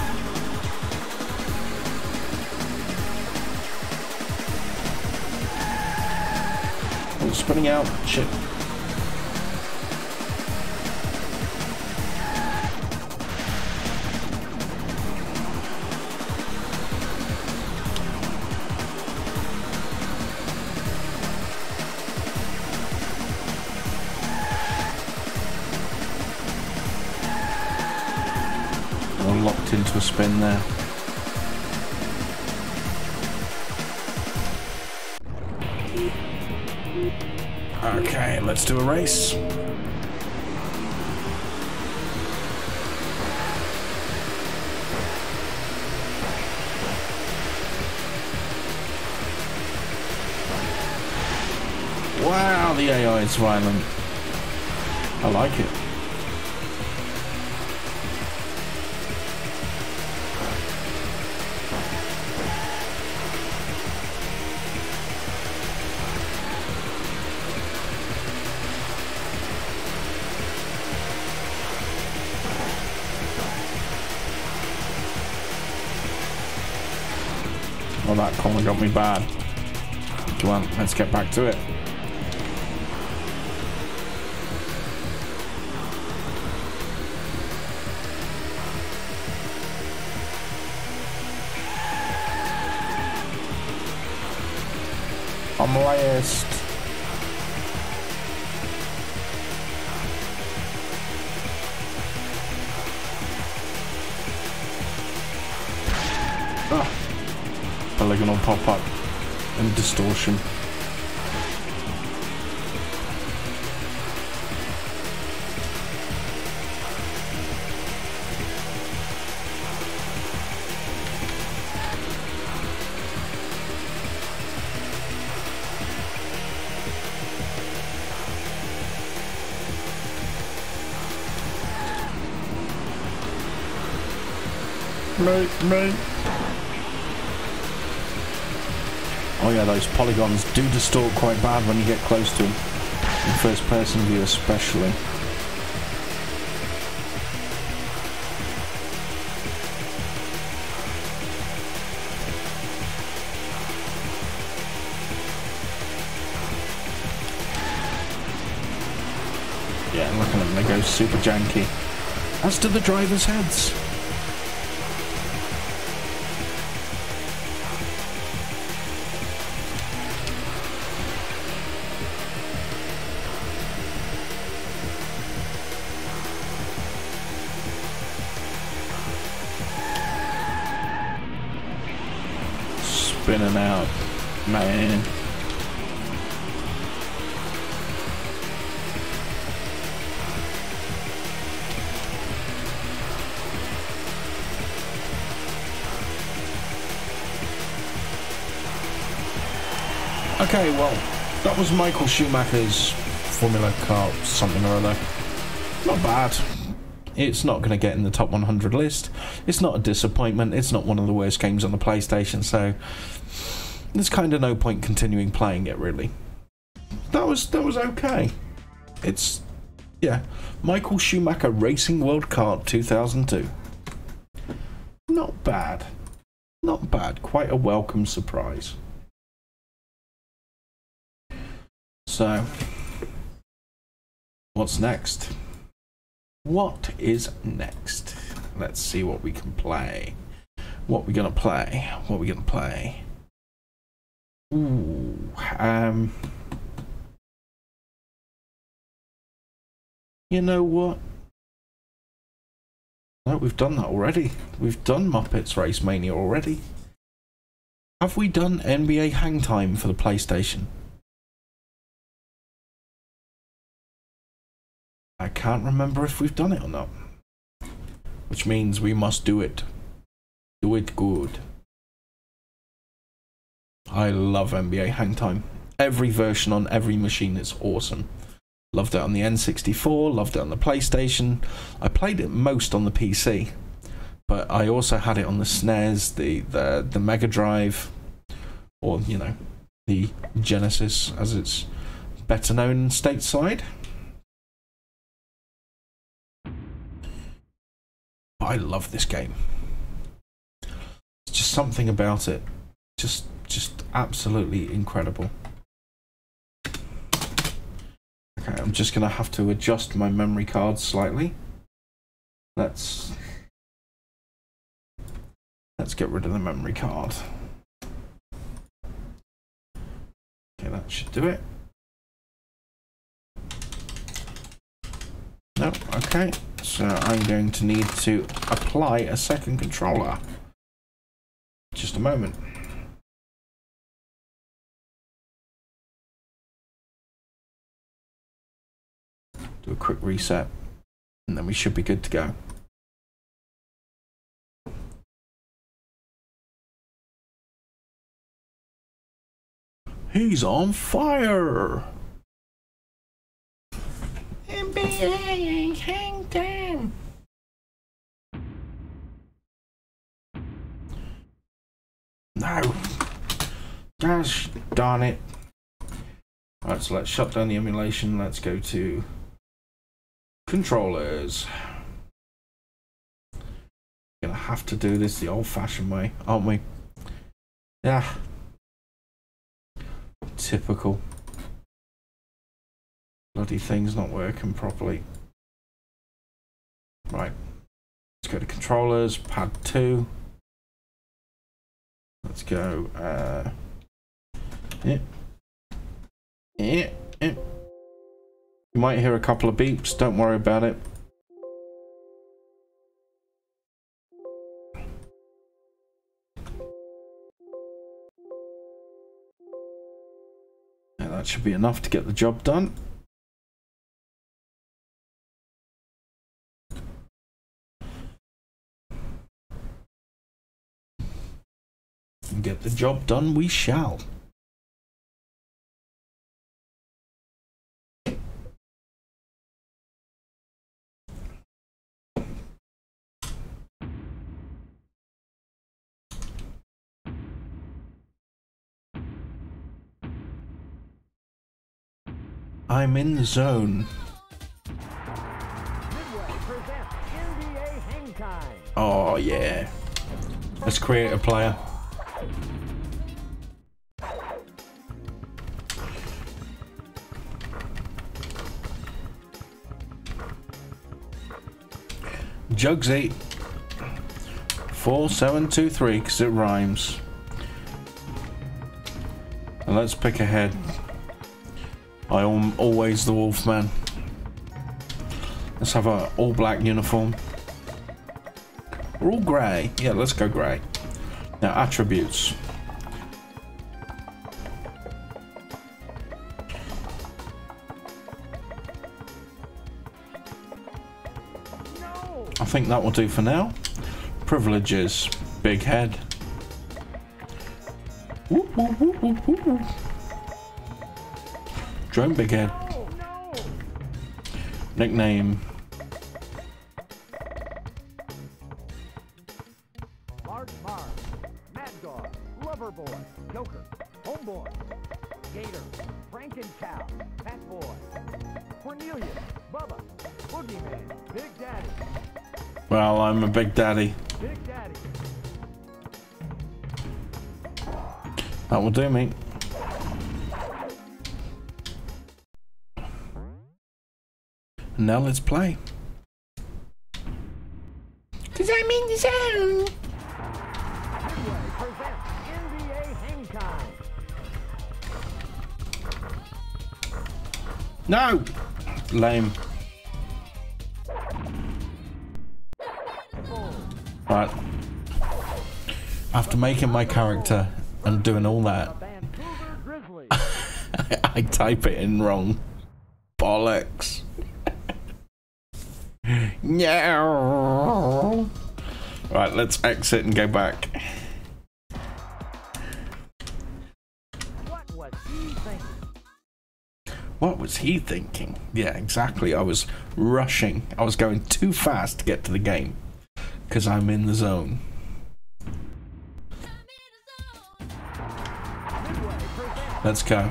Oh, spinning out. Shit. There. Okay, let's do a race. Wow, the AI is violent. I like it. Got me bad. Come on, let's get back to it. I'm last. Polygonal pop-up and distortion. Mate, mate. Oh yeah, those polygons do distort quite bad when you get close to them. In first person view especially. Yeah, look at them, they go super janky. As do the driver's heads. Okay, well, that was Michael Schumacher's Formula Car something or other. Not bad. It's not going to get in the top 100 list. It's not a disappointment. It's not one of the worst games on the PlayStation, so there's kind of no point continuing playing it really. That was that was okay. It's yeah, Michael Schumacher Racing World Kart 2002. Not bad. Not bad. Quite a welcome surprise. So, what's next? What is next? Let's see what we can play. What we gonna play? What we gonna play? Ooh, um, you know what? No, we've done that already. We've done Muppets Race Mania already. Have we done NBA Hang Time for the PlayStation? Can't remember if we've done it or not. Which means we must do it. Do it good. I love NBA Hang Time. Every version on every machine is awesome. Loved it on the N64, loved it on the PlayStation. I played it most on the PC, but I also had it on the SNES, the the, the Mega Drive, or you know, the Genesis as it's better known stateside. I love this game. It's just something about it. Just just absolutely incredible. Okay, I'm just gonna have to adjust my memory card slightly. Let's let's get rid of the memory card. Okay, that should do it. No, okay. So I'm going to need to apply a second controller. Just a moment. Do a quick reset, and then we should be good to go. He's on fire! No! Gosh darn it. Alright, so let's shut down the emulation. Let's go to controllers. Gonna have to do this the old fashioned way, aren't we? Yeah. Typical. Bloody thing's not working properly. Right. Let's go to controllers, pad 2. Let's go. Uh, yeah. Yeah. yeah. You might hear a couple of beeps, don't worry about it. Yeah, that should be enough to get the job done. Job done we shall. I'm in the zone. Oh yeah. Let's create a player. Jugs 8. 4723 because it rhymes. And let's pick a head. I am always the Wolfman. Let's have a all black uniform. We're all grey. Yeah, let's go grey. Now attributes. Think that will do for now. Privileges. Big head. Whoop, whoop, whoop. Drone Big Head. Oh, Nickname. Big daddy. Big Daddy. That will do me. Now let's play. Cause I'm in the zone. Midway presents NBA Hang Time. No! Lame. Making my character and doing all that, I type it in wrong. Bollocks. yeah. Right, let's exit and go back. what was he thinking? What was he thinking? Yeah, exactly. I was rushing. I was going too fast to get to the game. Because I'm in the zone. Let's go.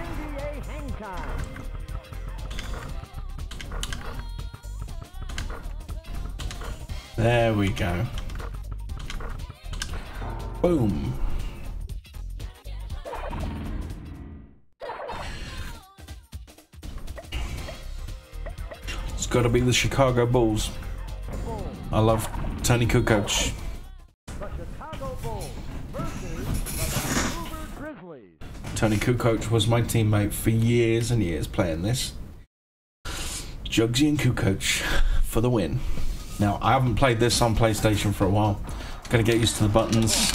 There we go. Boom. It's got to be the Chicago Bulls. I love Toni Kukoc. Toni Kukoc was my teammate for years and years playing this. Jugsy and Kukoc for the win. Now, I haven't played this on PlayStation for a while. Gotta get used to the buttons.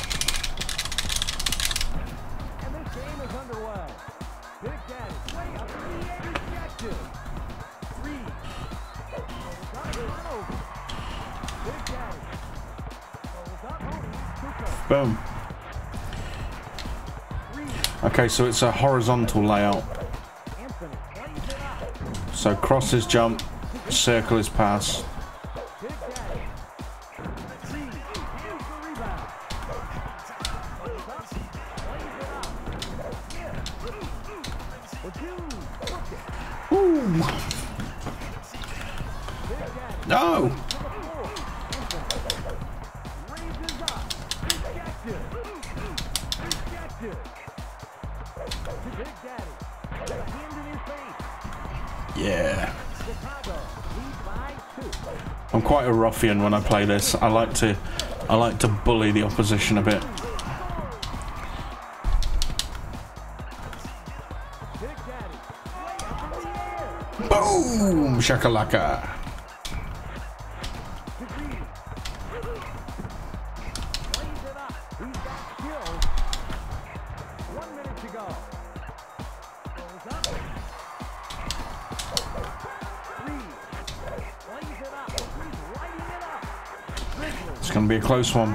Boom. Okay, so it's a horizontal layout. So cross is jump, circle is pass. Ruffian when I play this. I like to I like to bully the opposition a bit. Boom! Shakalaka. Close one.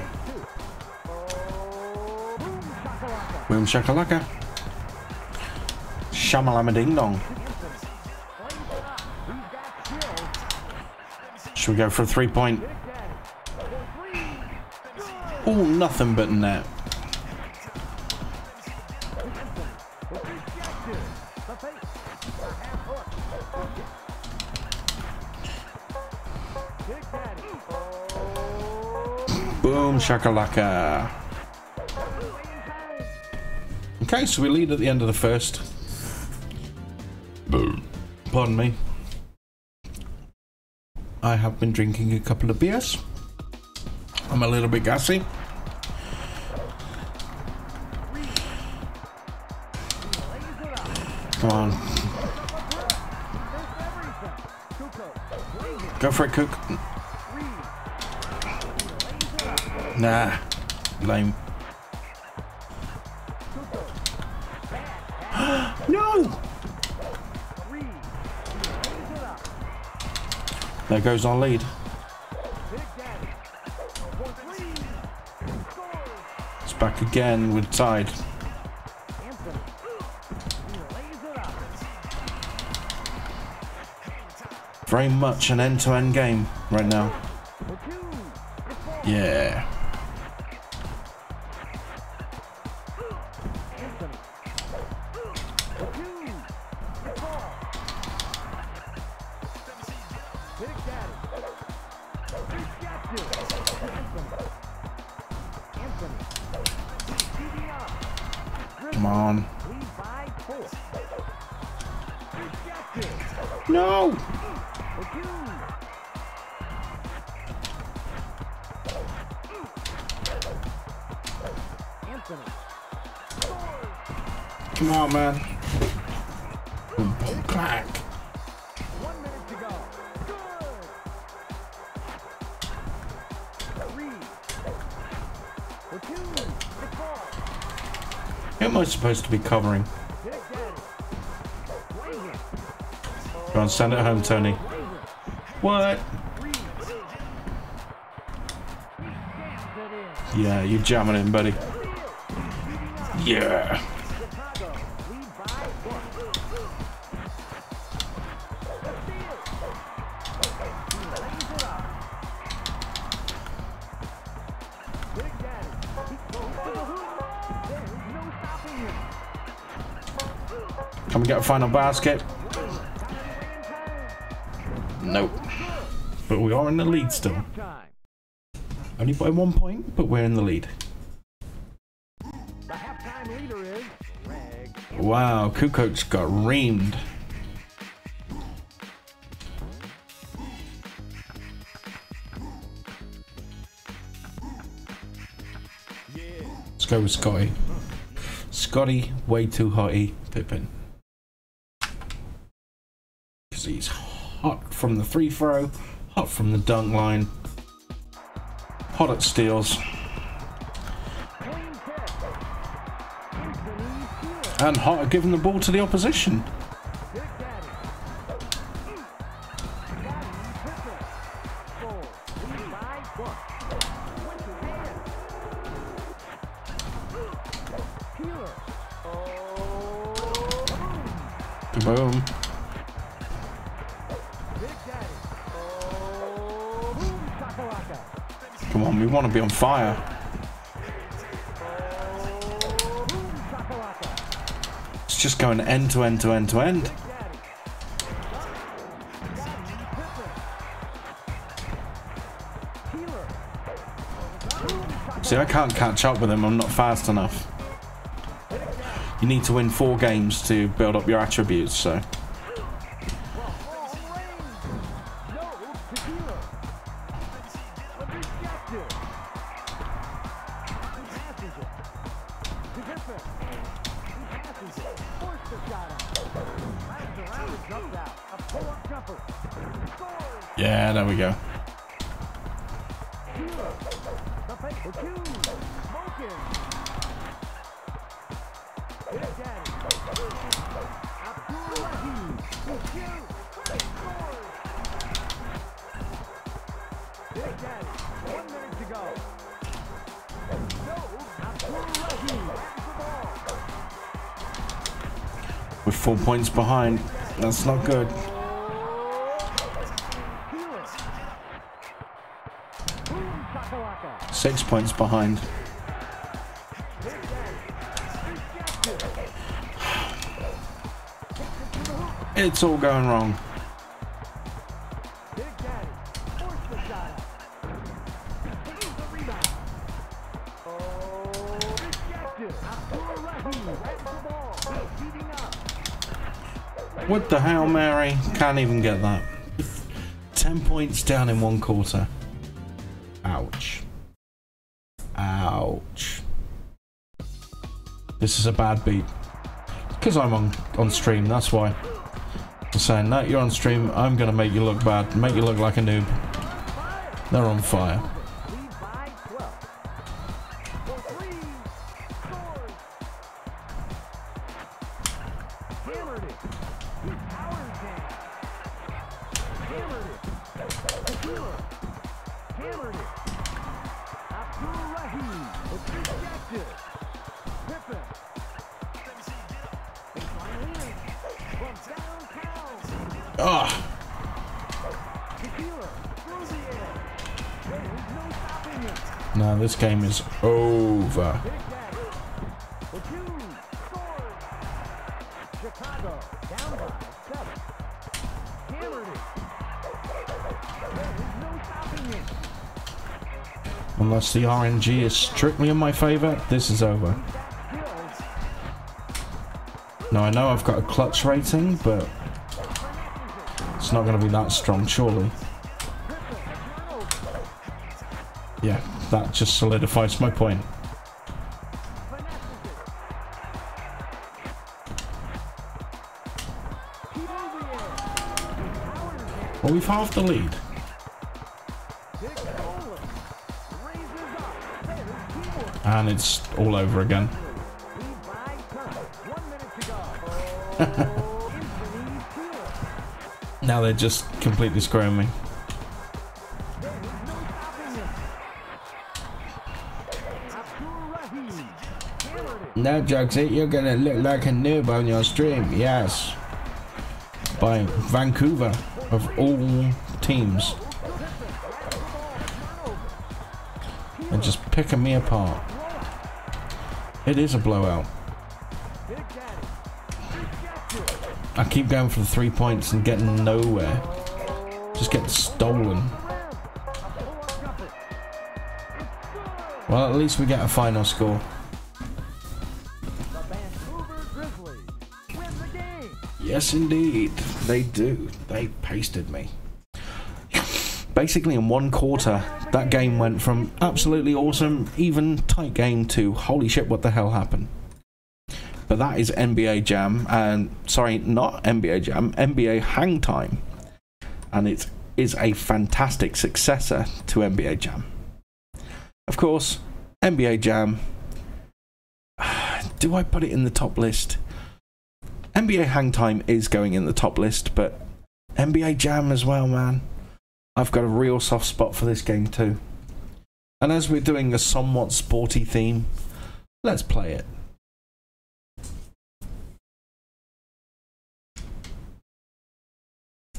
Boom shakalaka. Shamalama ding dong. Should we go for a three point? Oh, nothing but net. Shakalaka. Okay, so we lead at the end of the first. Boom. Pardon me. I have been drinking a couple of beers. I'm a little bit gassy. Come on, go for it, Cook. Nah. Lame. no! There goes our lead. It's back again with tide. Very much an end-to-end -end game right now. Yeah. Am I supposed to be covering? Go on, send it home, Toni. What? Yeah, you're jamming in, buddy. Yeah. Final basket? Nope. But we are in the lead still. Only by one point, but we're in the lead. The halftime leader is Greg. Wow, Kukoc got reamed. Let's go with Scottie. Scotty, way too hotty. Pippen. Because he's hot from the free throw, hot from the dunk line, hot at steals, and hot at giving the ball to the opposition. Big Come on, we want to be on fire. It's just going end to end to end to end. See, I can't catch up with him. I'm not fast enough. You need to win four games to build up your attributes, so. Points behind. That's not good. Six points behind. It's all going wrong. Mary? Can't even get that. Ten points down in one quarter. Ouch. Ouch. This is a bad beat. Because I'm on, on stream, that's why. I'm saying, no, you're on stream, I'm gonna make you look bad, make you look like a noob. They're on fire. The RNG is strictly in my favor, this is over. Now I know I've got a clutch rating, but it's not going to be that strong, surely. Yeah, that just solidifies my point. Well, we've halved the lead. And it's all over again. Now they're just completely screwing me. No Jugsy, eh? you're gonna look like a noob on your stream. Yes. By Vancouver, of all teams. And just picking me apart. It is a blowout. I keep going for the three points and getting nowhere. Just getting stolen. Well, at least we get a final score. Yes, indeed. They do. They pasted me. Basically, in one quarter, that game went from absolutely awesome, even tight game to holy shit, what the hell happened? But that is NBA Jam, and sorry, not NBA Jam, NBA Hang Time. And it is a fantastic successor to NBA Jam. Of course, NBA Jam. Do I put it in the top list? NBA Hang Time is going in the top list, but NBA Jam as well, man. I've got a real soft spot for this game too. And as we're doing a somewhat sporty theme, let's play it.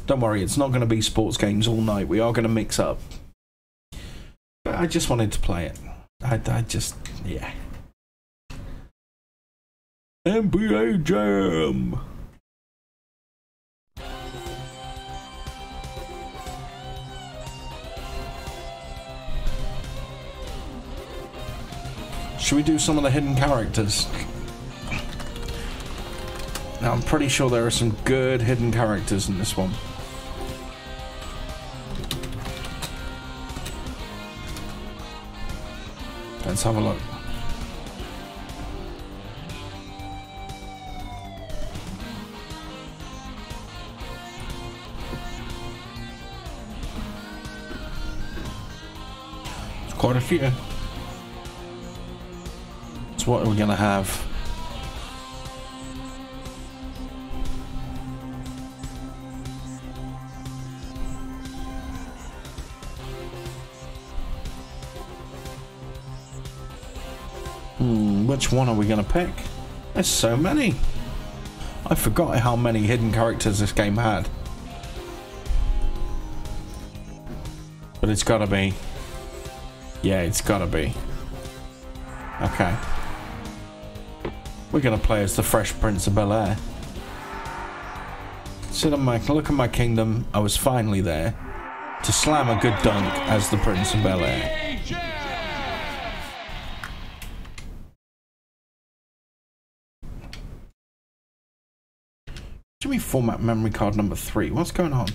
Don't worry, it's not going to be sports games all night. We are going to mix up. But I just wanted to play it. I, I just, yeah. NBA Jam! Should we do some of the hidden characters? Now, I'm pretty sure there are some good hidden characters in this one. Let's have a look. It's quite a few. What are we gonna have? Hmm, which one are we gonna pick? There's so many. I forgot how many hidden characters this game had. But it's gotta be. Yeah, it's gotta be. Okay. We're gonna play as the Fresh Prince of Bel Air. Sit on my look at my kingdom. I was finally there to slam a good dunk as the Prince of Bel Air. Me format memory card number three. What's going on?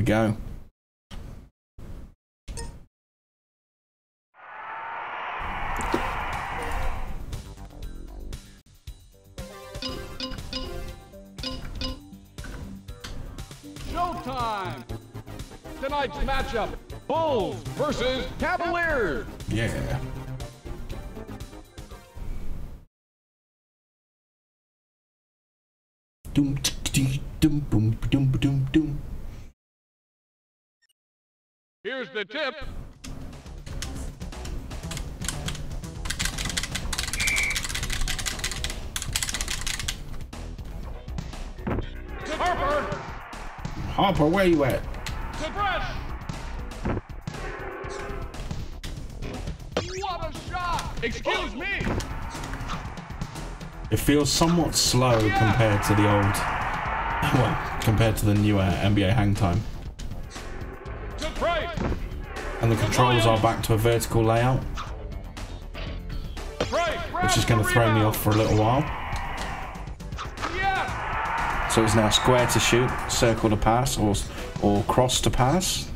We go. Showtime! Tonight's matchup, Bulls versus Cavaliers. Yeah. the tip. Harper! Harper, where you at? Suppress! What a shot! Excuse me! It feels somewhat slow yeah. compared to the old, well, compared to the newer NBA hang time. And the controls are back to a vertical layout, which is going to throw me off for a little while. So it's now square to shoot, circle to pass, or or cross to pass.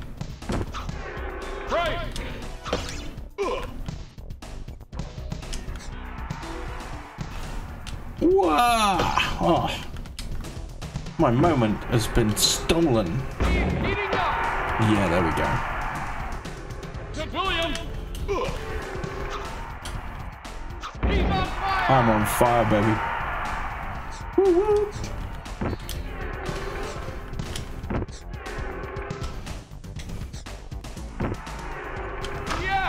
Oh. My moment has been stolen. Yeah, there we go. I'm on fire, baby.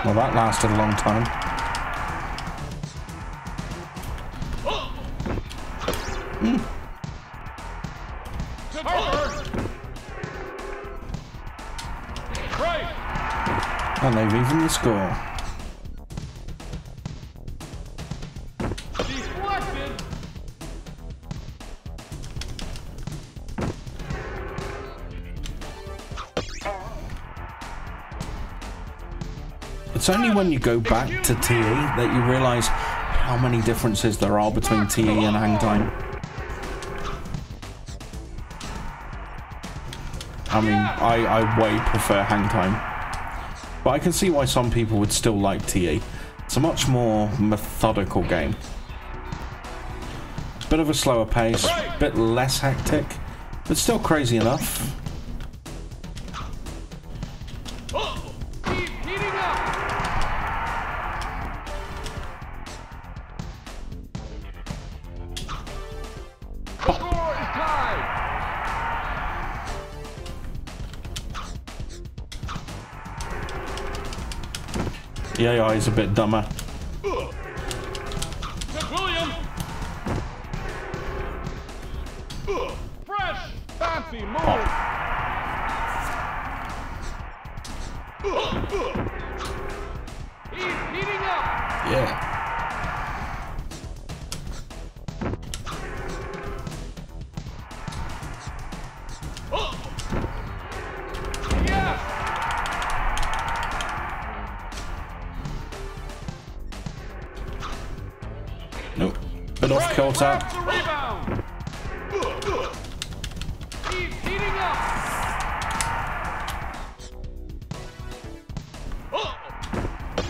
Well, that lasted a long time. And they've even the score. It's only when you go back to TE that you realise how many differences there are between TE and hang time. I mean, I, I way prefer hang time. But I can see why some people would still like TE. It's a much more methodical game. Bit of a slower pace, a bit less hectic, but still crazy enough. AI is a bit dumber. Bit off kilter. Grabs the rebound. He's heating up. What a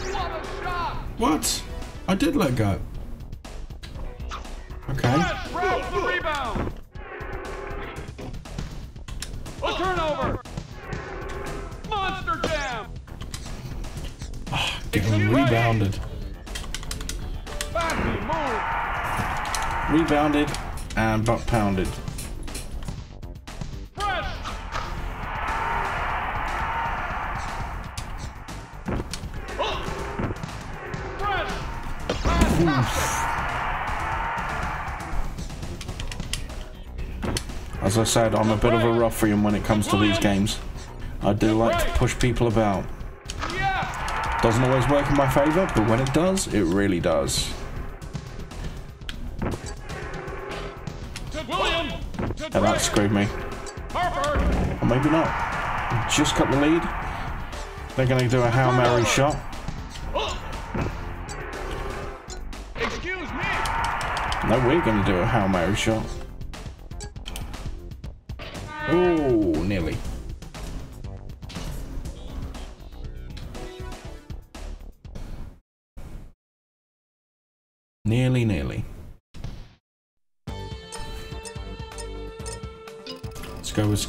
shot. What? I did let go. Rebounded and butt pounded. As I said, I'm a bit of a ruffian when it comes to these games. I do like to push people about. Doesn't always work in my favour, but when it does, it really does. Screwed me. Or maybe not. Just cut the lead. They're going to do a Hail Mary shot. Excuse me. No, we're going to do a Hail Mary shot.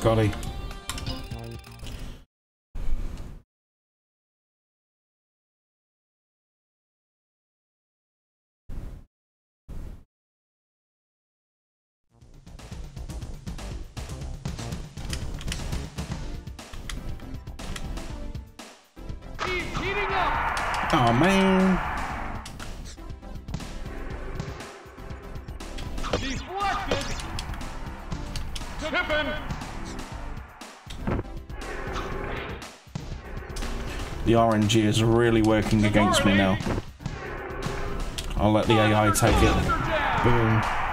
Let's RNG is really working against me now. I'll let the AI take it. Boom.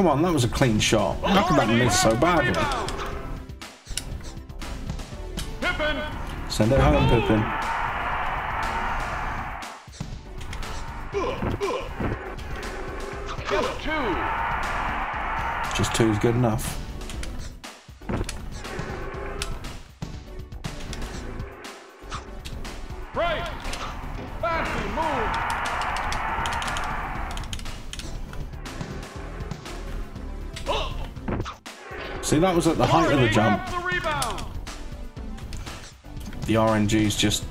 Come on, that was a clean shot. How could that miss so badly? Send it home, Pippen. Just two is good enough. That was at the height of the jump. the RNG's just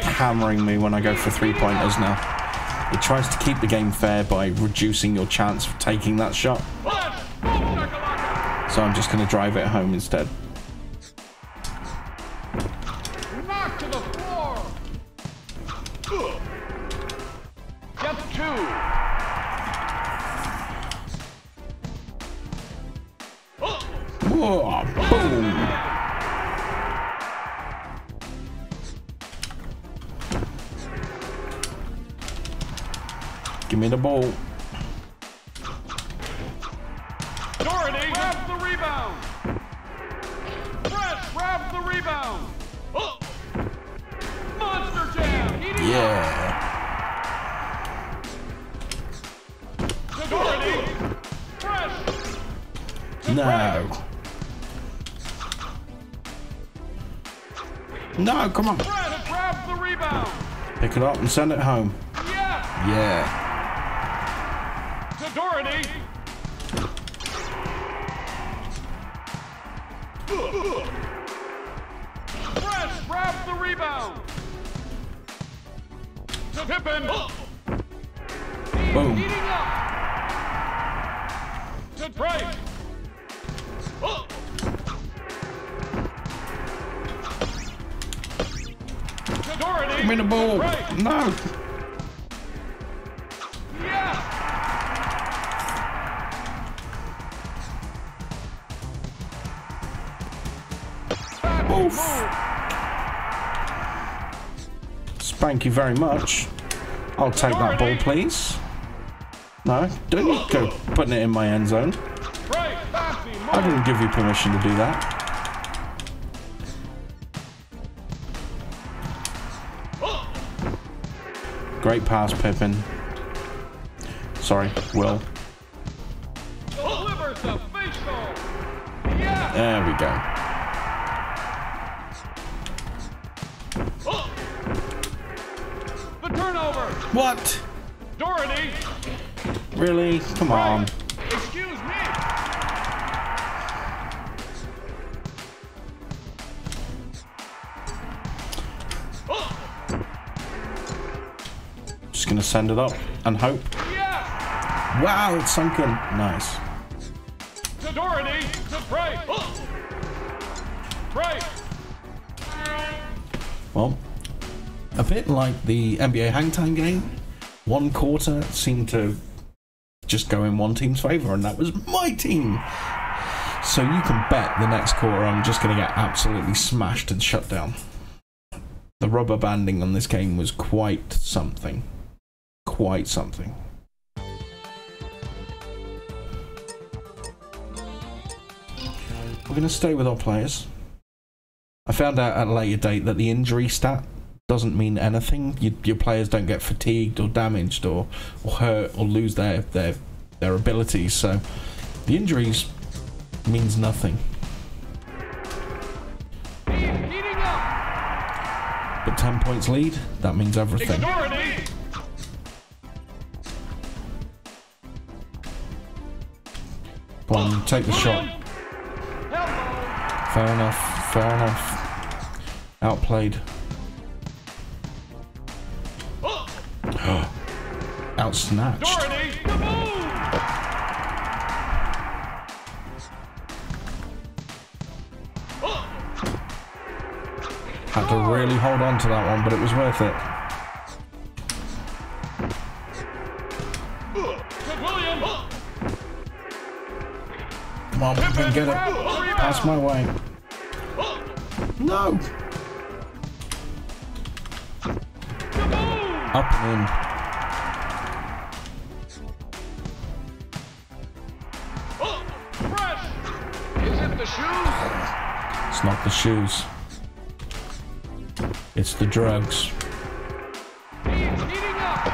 hammering me when I go for three pointers now. It tries to keep the game fair by reducing your chance of taking that shot, Flash! Boom shakalaka! so I'm just going to drive it home instead. Send it home. Spank you very much. I'll take that ball, please. No, don't go putting it in my end zone. I didn't give you permission to do that. Great pass, Pippen. Sorry, Will. There we go. What? Daugherty. Really? Come on. Excuse me. Just gonna send it up and hope. Yes! Wow, it's sunken. Nice. To Daugherty. To Price. Price. A bit like the NBA Hangtime game, one quarter seemed to just go in one team's favour, and that was my team. So you can bet the next quarter I'm just going to get absolutely smashed and shut down. The rubber banding on this game was quite something. Quite something. We're going to stay with our players. I found out at a later date that the injury stat doesn't mean anything. You, your players don't get fatigued or damaged or, or hurt or lose their, their their abilities. So the injuries means nothing. But ten points lead, that means everything. Daugherty. Go on, take the shot. Fair enough. Fair enough. Outplayed. Got snatched. Had to really hold on to that one, but it was worth it. Come on, Pippen, get it. Pass my way. No! Up and in. The shoes. It's the drugs. He's heating up!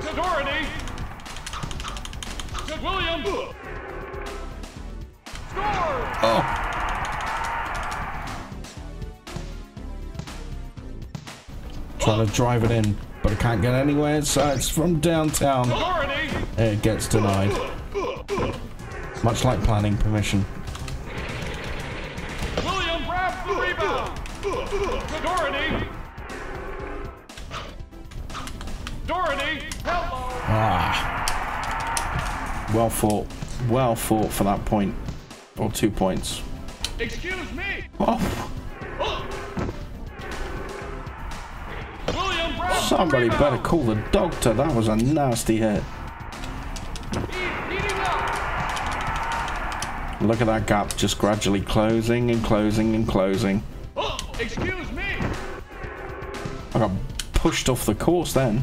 To Daugherty! To Williams! Scores! Oh! Trying to drive it in, but I can't get anywhere, so it's from downtown. It gets denied. Much like planning permission. Williams grabs the rebound! Daugherty! Daugherty! Hello! Ah. Well fought. Well fought for that point. Or two points. Excuse me! Oh, William somebody better call the doctor. That was a nasty hit. Look at that gap just gradually closing and closing and closing. Excuse me! I got pushed off the course then.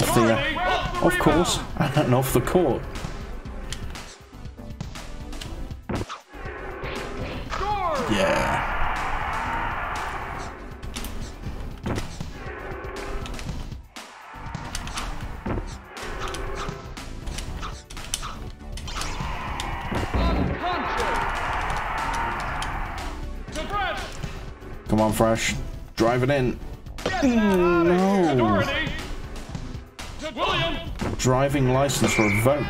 Off the, uh, grabs the of course, and off the court. Fresh. Drive it in. No. Driving license revoked.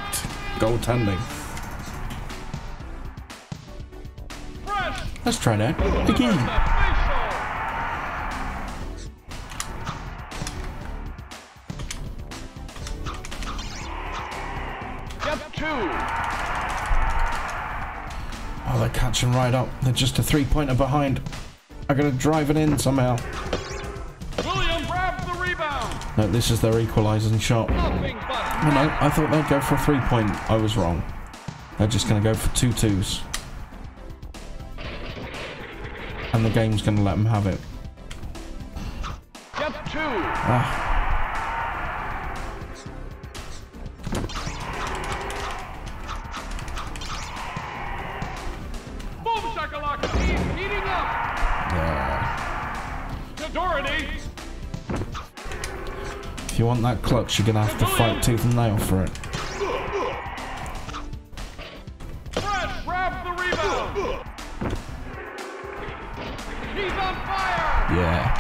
Goaltending. Let's try that again. Oh, they're catching right up. They're just a three-pointer behind. I gotta drive it in somehow. William grabs the rebound! No, this is their equalising shot. Nothing but Oh no, I thought they'd go for a three-point. I was wrong. They're just gonna go for two twos. And the game's gonna let them have it. step two! Ah, Boom shakalaka! He's heating up! Yeah. If you want that clutch, you're gonna have to fight tooth and nail for it. Fresh grabs the rebound! He's on fire! Yeah.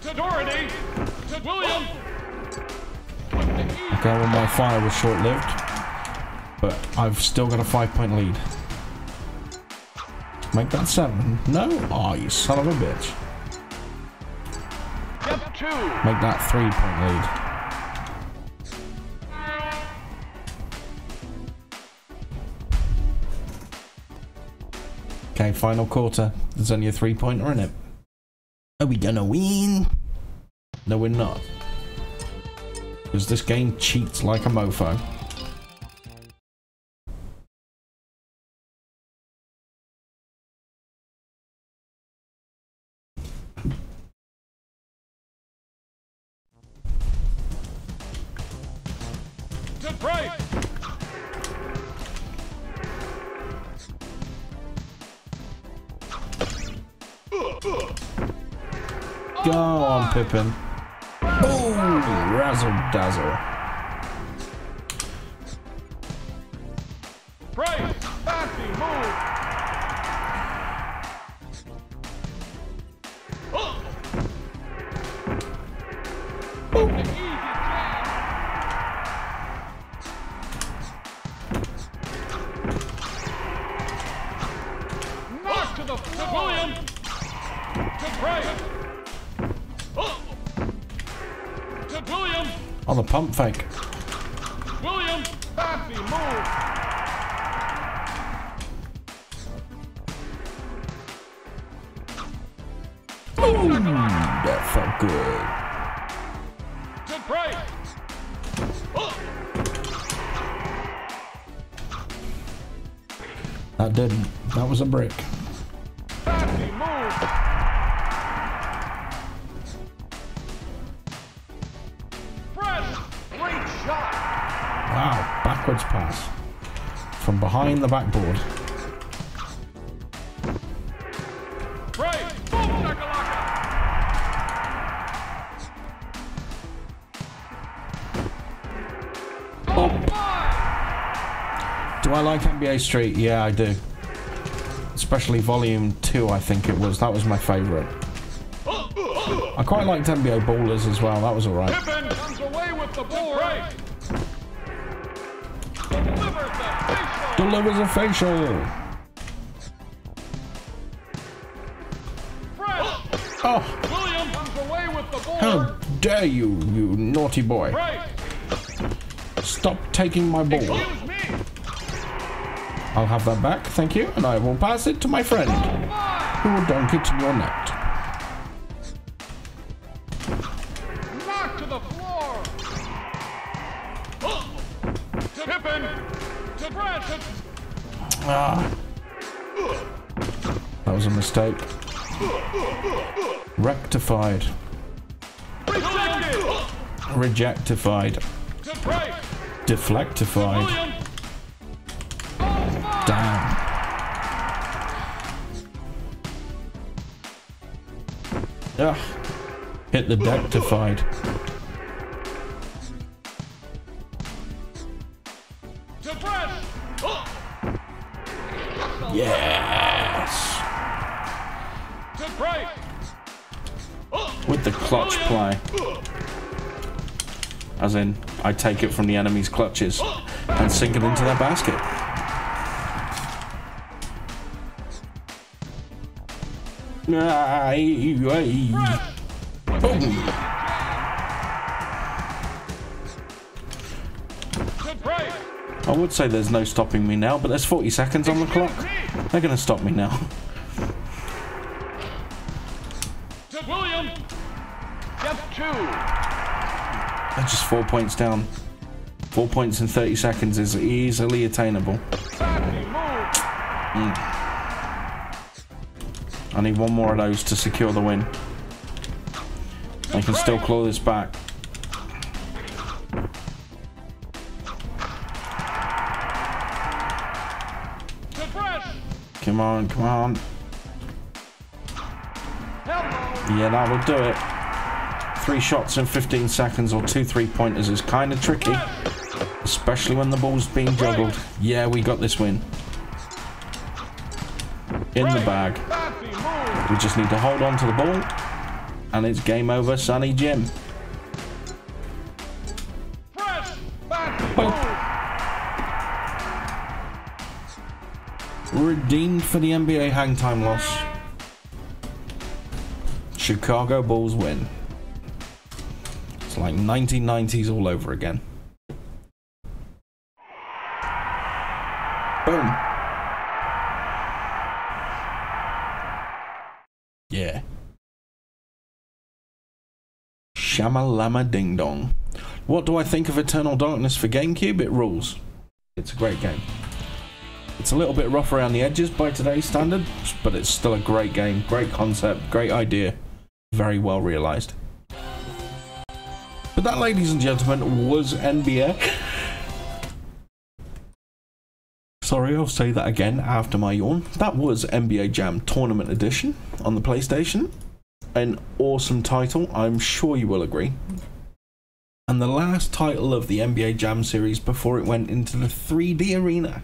To Daugherty! To! With Okay, well, my fire was short-lived, but I've still got a five-point lead. Make that seven. No? Oh, you son of a bitch. step two! Make that three-point lead. Okay, final quarter. There's only a three-pointer in it. Are we gonna win? No, we're not. Because this game cheats like a mofo. Pippen. Boom! Razzle dazzle. Fake. William. Happy move. Ooh, that felt good. To Price. That didn't. That was a brick. Behind the backboard. Price. Boom shakalaka. My. Do I like NBA Street? Yeah, I do. Especially Volume 2, I think it was. That was my favourite. I quite liked NBA Ballers as well. That was alright. Delivers a facial. Oh, William comes away with the ball. how dare you, you naughty boy. Stop taking my ball. Excuse me. I'll have that back, thank you, and I will pass it to my friend, who will dunk it in your net. Mistake. Rectified. Rejectified. Deflectified. Damn. Ugh. Hit the dectified. As in, I take it from the enemy's clutches and sink it into their basket. Boom. I would say there's no stopping me now, but there's 40 seconds on the clock. They're going to stop me now. Just four points down. Four points in 30 seconds is easily attainable. Move. I need one more of those to secure the win. I can still claw this back. Come on, come on. Yeah, that'll do it. Three shots in 15 seconds or two three pointers is kind of tricky, especially when the ball's being juggled. Yeah, we got this win. In the bag. We just need to hold on to the ball, and it's game over, Sunny Jim. Redeemed for the NBA hang time loss. Chicago Bulls win. Like 1990s all over again. Boom. Yeah. Shamalama Ding Dong. What do I think of Eternal Darkness for GameCube? It rules. It's a great game. It's a little bit rough around the edges by today's standards, but it's still a great game, great concept, great idea, very well realized. But that, ladies and gentlemen, was NBA. Sorry, I'll say that again after my yawn. That was NBA Jam Tournament Edition on the PlayStation. An awesome title, I'm sure you will agree. And the last title of the NBA Jam series before it went into the 3D arena.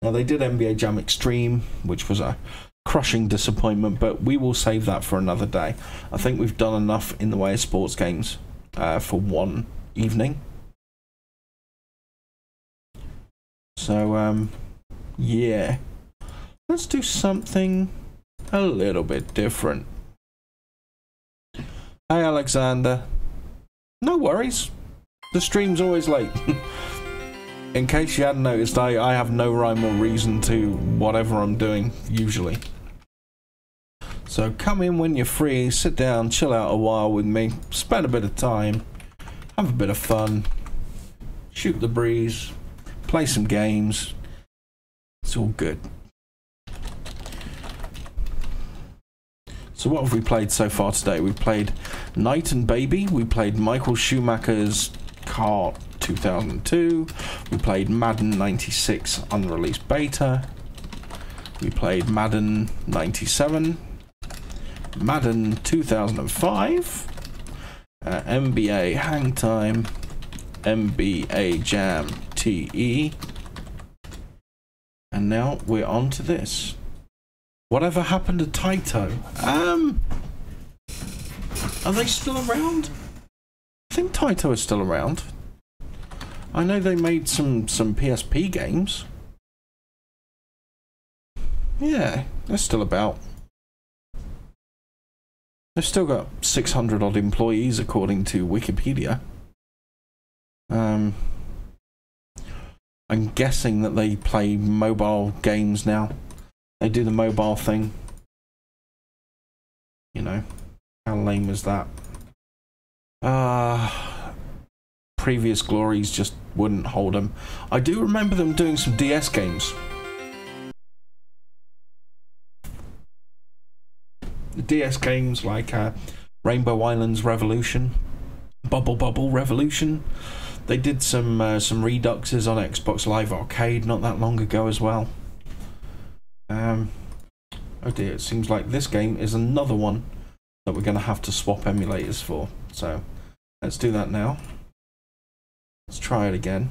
Now, they did NBA Jam Extreme, which was a crushing disappointment, but we will save that for another day. I think we've done enough in the way of sports games uh, for one evening. So, um, yeah. Let's do something a little bit different. Hi, Alexander. No worries. The stream's always late. In case you hadn't noticed, I, I have no rhyme or reason to whatever I'm doing, usually. So come in when you're free, sit down, chill out a while with me, spend a bit of time, have a bit of fun, shoot the breeze, play some games. It's all good. So what have we played so far today? We played Knight and Baby. We played Michael Schumacher's Kart 2002. We played Madden 96 unreleased beta. We played Madden 97. Madden 2005. Uh, NBA Hang Time. NBA Jam TE. And now we're on to this. Whatever happened to Taito? Um, are they still around? I think Taito is still around. I know they made some some PSP games. Yeah, they're still about. They've still got 600 odd employees according to Wikipedia. Um, I'm guessing that they play mobile games now. They do the mobile thing. You know, how lame is that? Uh, previous glories just wouldn't hold them. I do remember them doing some DS games. DS games like uh, Rainbow Islands Revolution, Bubble Bobble Revolution. They did some uh, some reduxes on Xbox Live Arcade not that long ago as well. Um, oh dear, it seems like this game is another one that we're going to have to swap emulators for. So let's do that now. Let's try it again.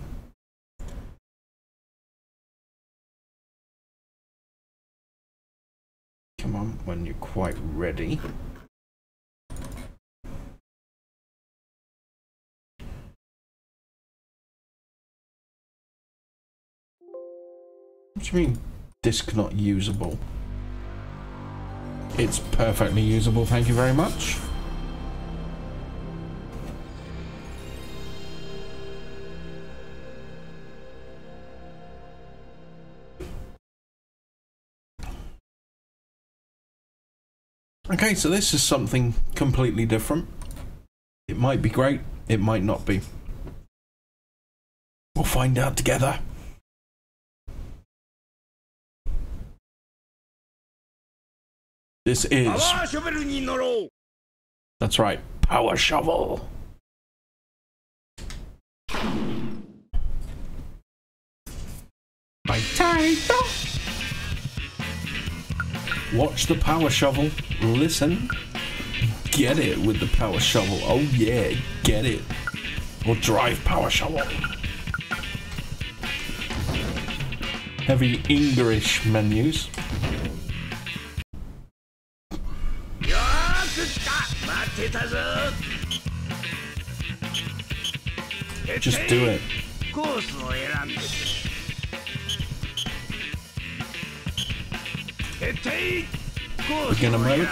Come on, when you're quite ready. What do you mean disk not usable. It's perfectly usable, thank you very much. Okay, so this is something completely different. It might be great, it might not be. We'll find out together. This is. That's right, Power Shovel. By Taito. Watch the Power Shovel. Listen. Get it with the Power Shovel. Oh yeah, get it. Or drive Power Shovel. Heavy English menus. Just do it. Beginner mode.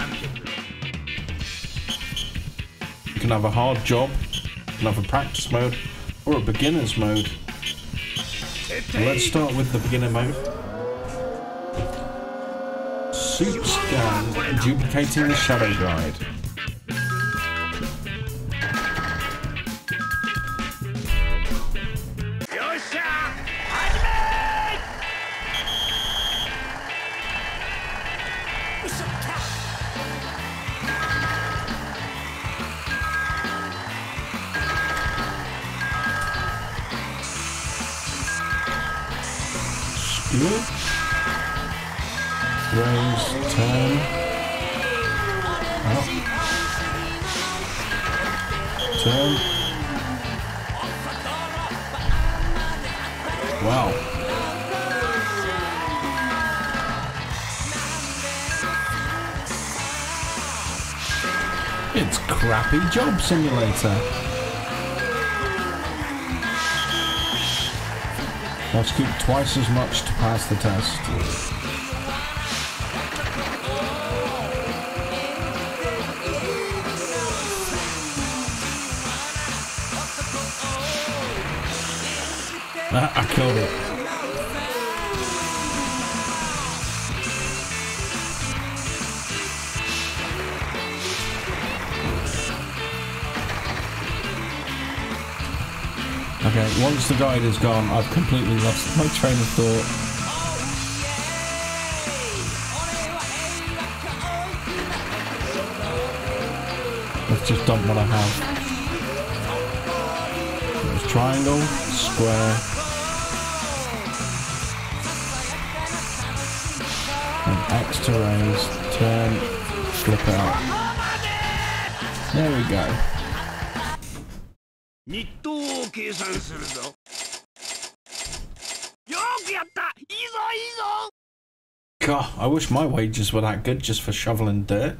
You can have a hard job, you can have a practice mode, or a beginner's mode. Let's start with the beginner mode. Soup scan, duplicating the shadow guide. Simulator. You keep twice as much to pass the test. Ah, I killed it. once the guide is gone, I've completely lost my train of thought. Let's just dump what I have. There's triangle, square, and X to raise, turn, flip out. There we go. 日当を計算するぞ I wish my wages were that good just for shoveling dirt.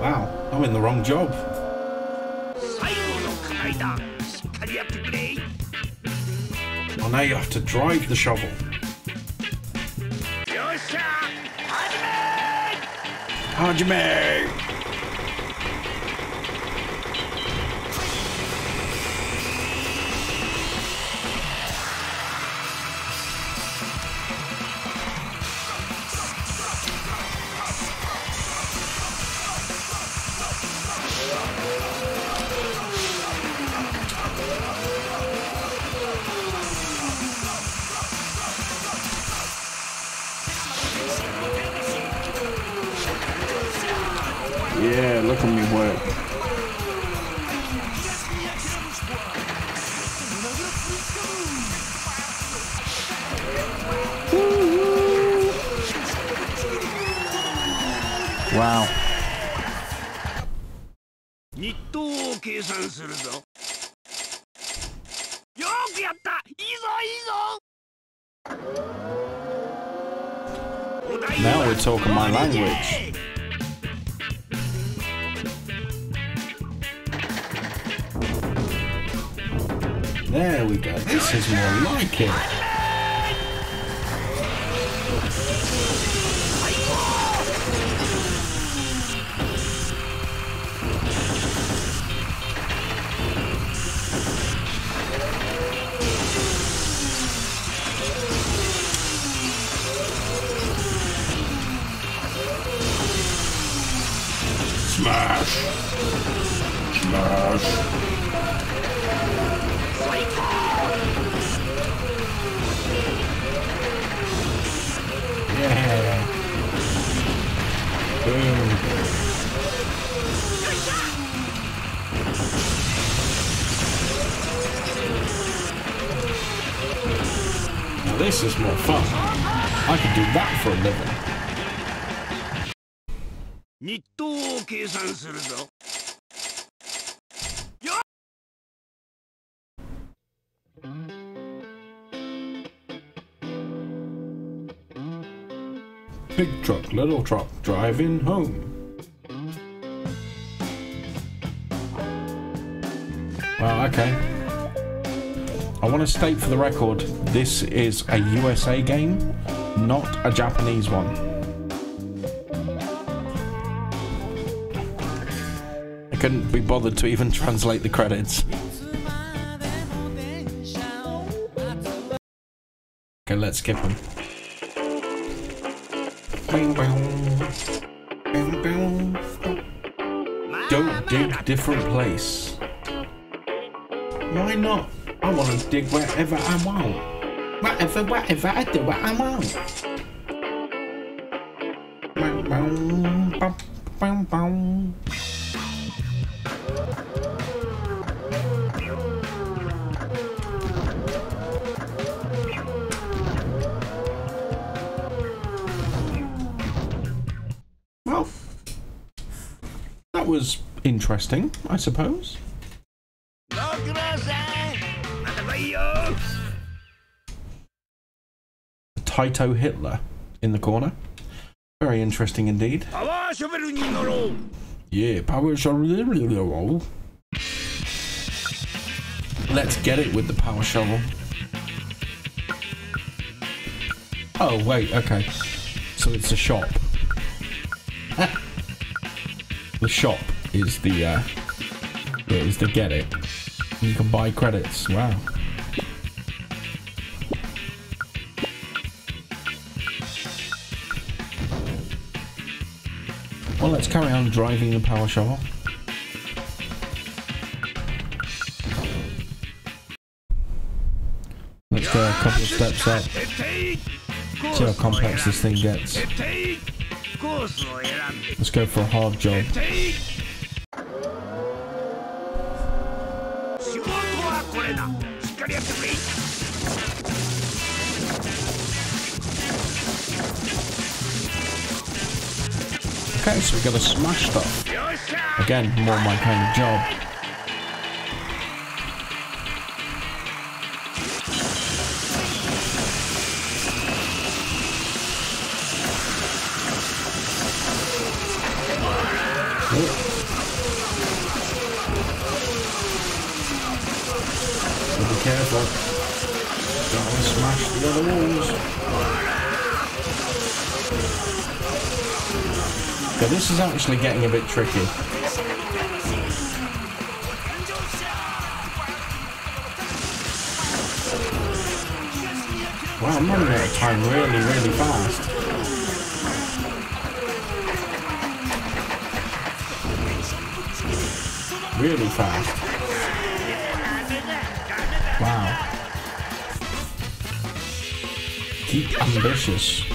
Wow, I'm in the wrong job. Oh, now you have to drive the shovel. Hajime! Driving home. Well, okay. I want to state for the record this is a USA game, not a Japanese one. I couldn't be bothered to even translate the credits. Okay, let's skip them. Don't dig different place. Why not? I want to dig wherever I want. Whatever, whatever, I do what I want. interesting, I suppose. Taito Hitler in the corner. Very interesting indeed. Yeah, power shovel. Let's get it with the power shovel. Oh, wait, okay. So it's a shop. the shop is the uh, is the get it. You can buy credits. Wow. Well, let's carry on driving the power shovel. Let's go a couple of steps up. See how complex this thing gets. Let's go for a hard job. Okay, so we gotta smash stuff. Again, more my kind of job. Is actually getting a bit tricky. Wow, I'm running out of time really, really fast. Really fast. Wow. Keep ambitious.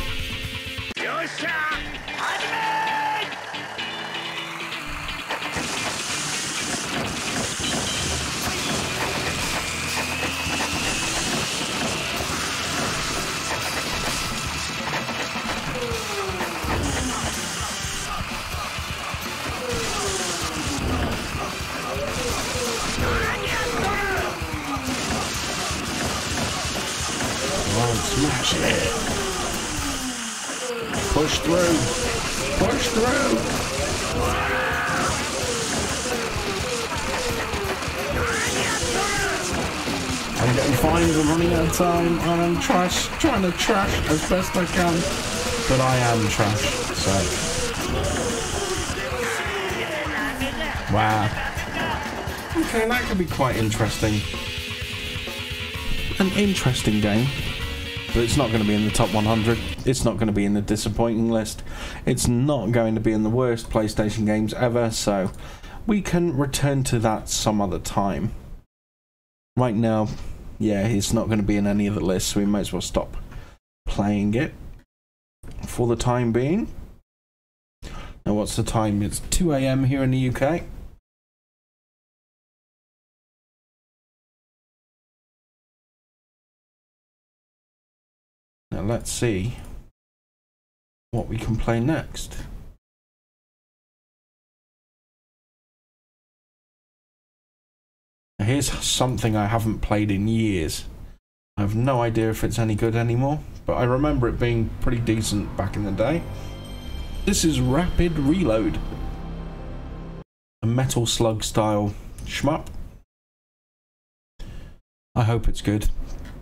Trash as best I can. But I am trash, so. Wow. Okay, that could be quite interesting. An interesting game but it's not going to be in the top 100. It's not going to be in the disappointing list. It's not going to be in the worst PlayStation games ever, so we can return to that some other time. Right now, yeah, it's not going to be in any of the lists, so we might as well stop playing it for the time being. Now, what's the time? It's 2 a.m. here in the UK. Now let's see what we can play next. Here's something I haven't played in years. I have no idea if it's any good anymore, but I remember it being pretty decent back in the day. This is Rapid Reload. A Metal Slug style shmup. I hope it's good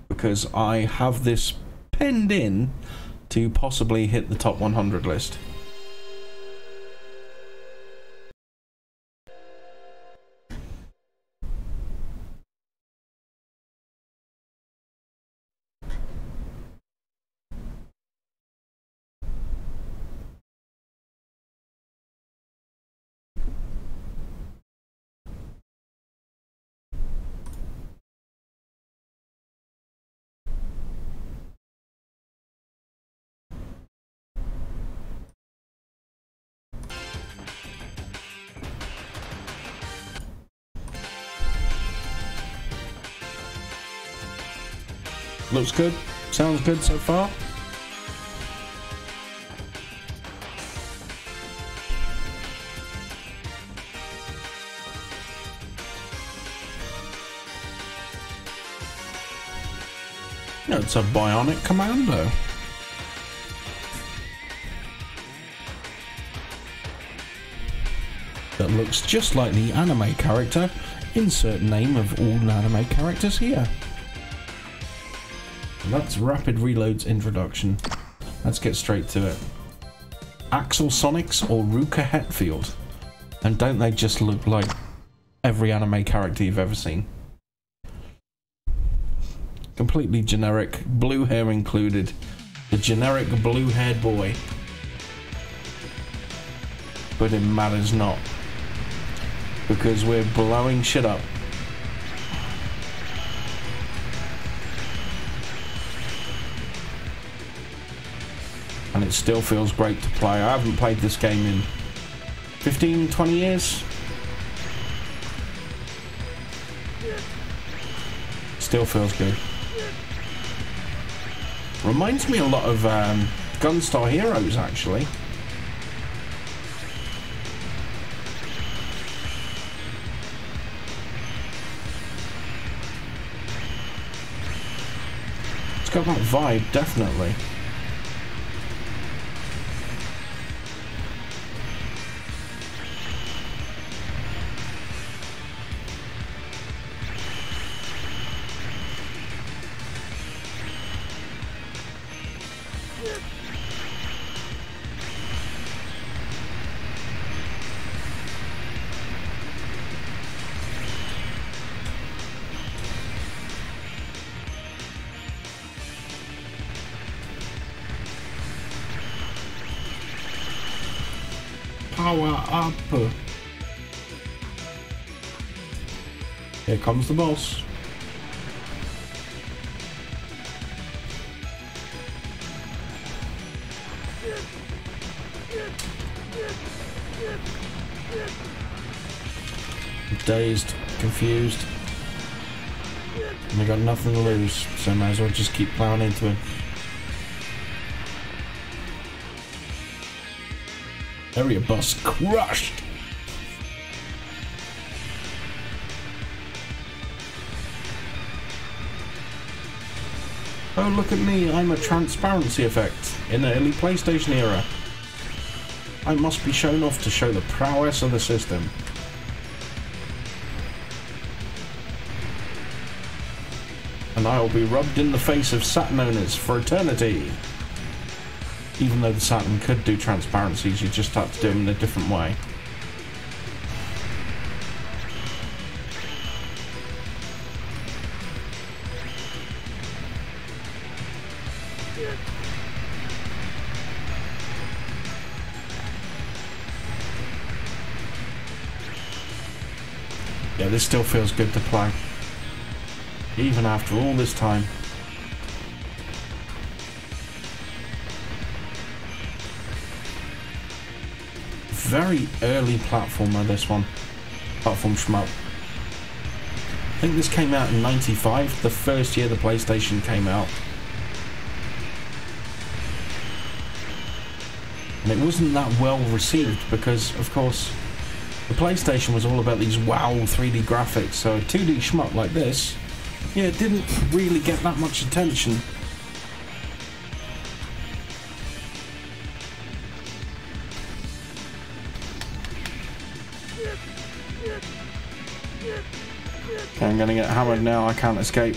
because I have this penned in to possibly hit the top 100 list. Looks good. Sounds good so far. It's a bionic commando. That looks just like the anime character. Insert name of all anime characters here. That's Rapid Reload's introduction. Let's get straight to it. Axel Sonics or Ruka Hetfield? And don't they just look like every anime character you've ever seen? Completely generic, blue hair included. The generic blue haired boy. but it matters not. Because we're blowing shit up. And it still feels great to play. I haven't played this game in 15, 20 years. Still feels good. Reminds me a lot of um, Gunstar Heroes, actually. It's got that vibe, definitely. Comes the boss. Dazed, confused. And I got nothing to lose, so I might as well just keep plowing into it. Area boss crushed. Oh, look at me, I'm a transparency effect in the early PlayStation era. I must be shown off to show the prowess of the system. And I will be rubbed in the face of Saturn owners for eternity. Even though the Saturn could do transparencies, you just have to do them in a different way. Still feels good to play. Even after all this time. Very early platformer, this one. Platform shmup. I think this came out in 95, the first year the PlayStation came out. And it wasn't that well received because, of course, the PlayStation was all about these wow 3D graphics, so a 2D shmup like this, yeah, it didn't really get that much attention. Okay, I'm gonna get hammered now, I can't escape.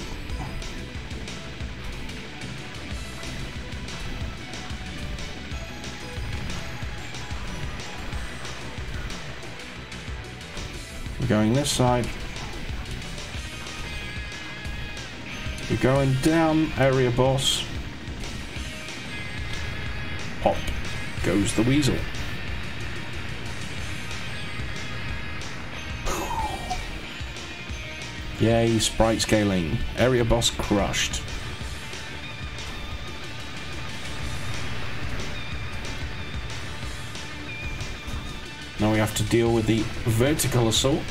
Going this side. We're going down, area boss. Pop goes the weasel. Yay, sprite scaling. Area boss crushed. Now we have to deal with the vertical assault.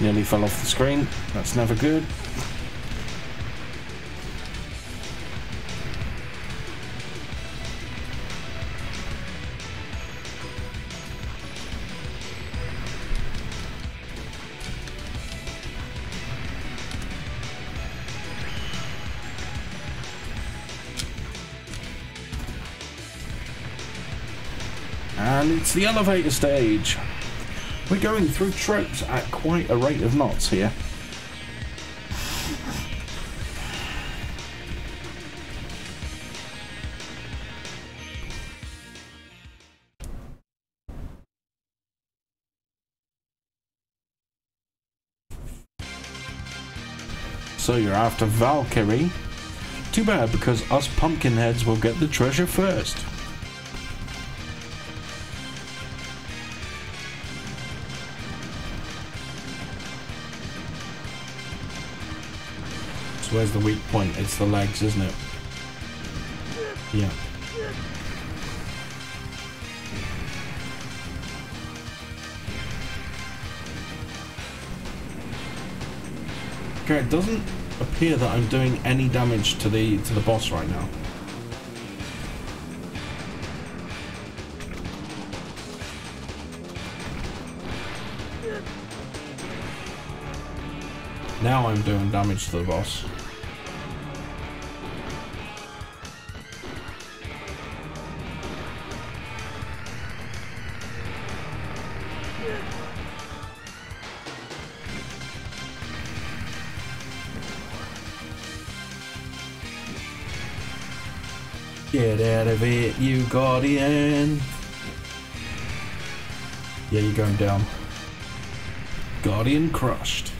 Nearly fell off the screen. That's never good. And it's the elevator stage. We're going through tropes at quite a rate of knots here. So you're after Valkyrie? Too bad because us pumpkinheads will get the treasure first. Where's the weak point? It's the legs, isn't it? Yeah. Okay, it doesn't appear that I'm doing any damage to the to the boss right now. Now I'm doing damage to the boss. Get out of it, you guardian. Yeah, you're going down. Guardian crushed.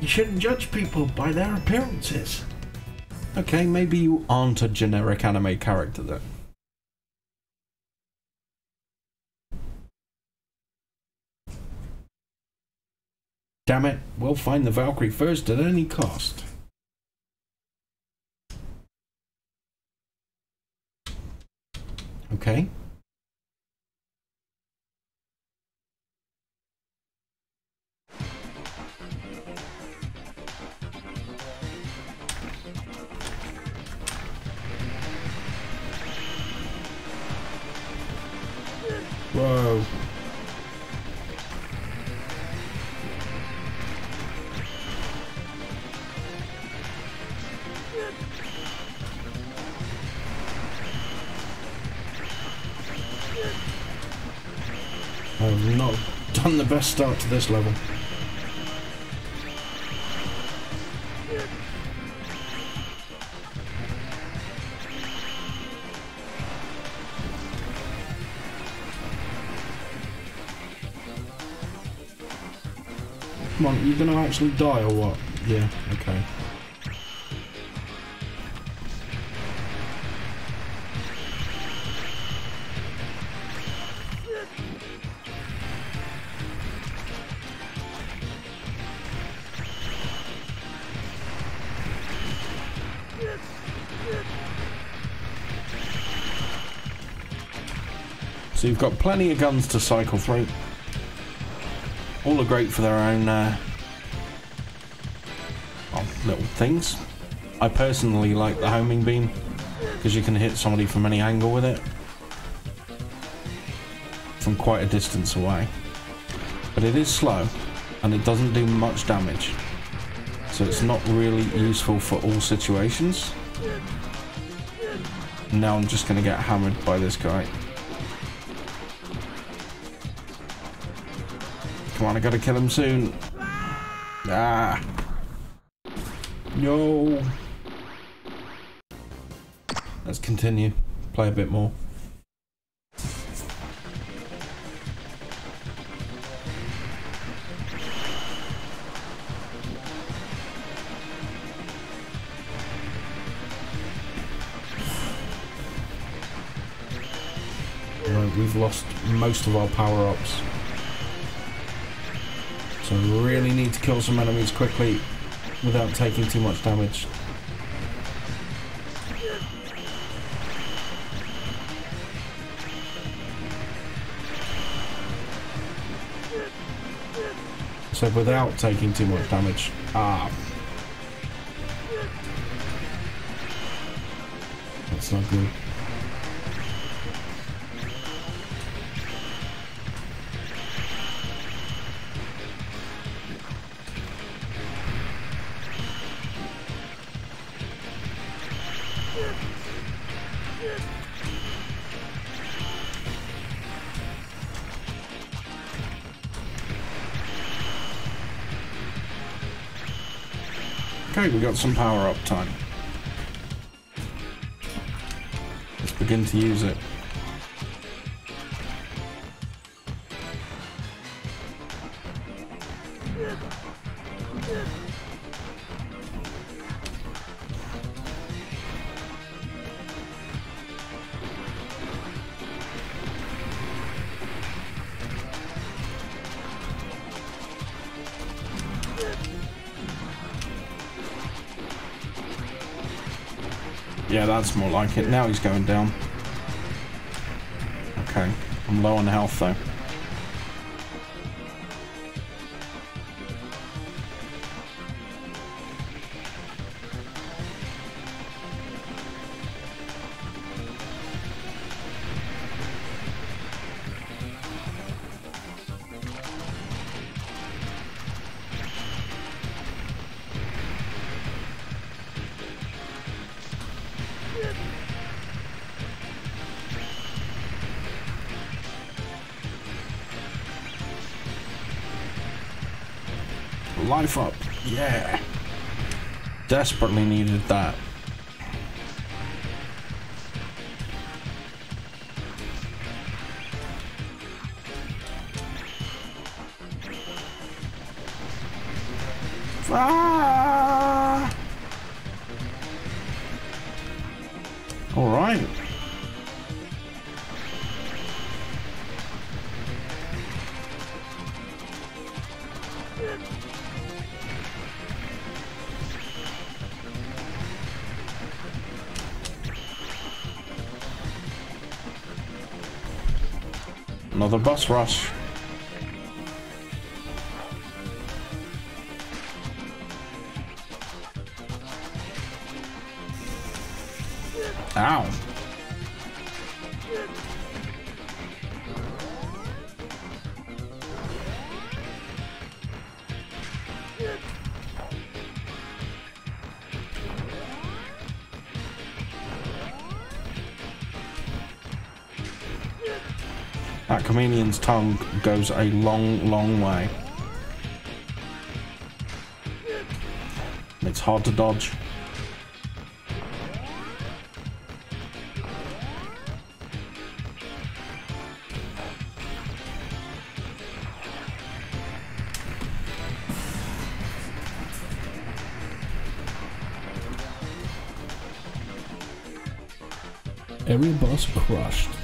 You shouldn't judge people by their appearances. Okay, maybe you aren't a generic anime character then. Damn it, we'll find the Valkyrie first at any cost. Okay. Start to this level. Come on, you gonna actually die or what? Yeah, okay. Got plenty of guns to cycle through. All are great for their own uh, well, little things. I personally like the homing beam because you can hit somebody from any angle with it from quite a distance away. But it is slow and it doesn't do much damage. So it's not really useful for all situations. Now I'm just going to get hammered by this guy. Come on, I gotta kill him soon. Ah. No. Let's continue. Play a bit more. We've lost most of our power-ups. Need to kill some enemies quickly without taking too much damage. So without taking too much damage. Ah. That's not good. Okay, we got some power up time. Let's begin to use it. That's more like it. Now he's going down. Okay. I'm low on health though. Desperately needed that. Bus rush. Tongue goes a long, long way. It's hard to dodge. Every boss crushed.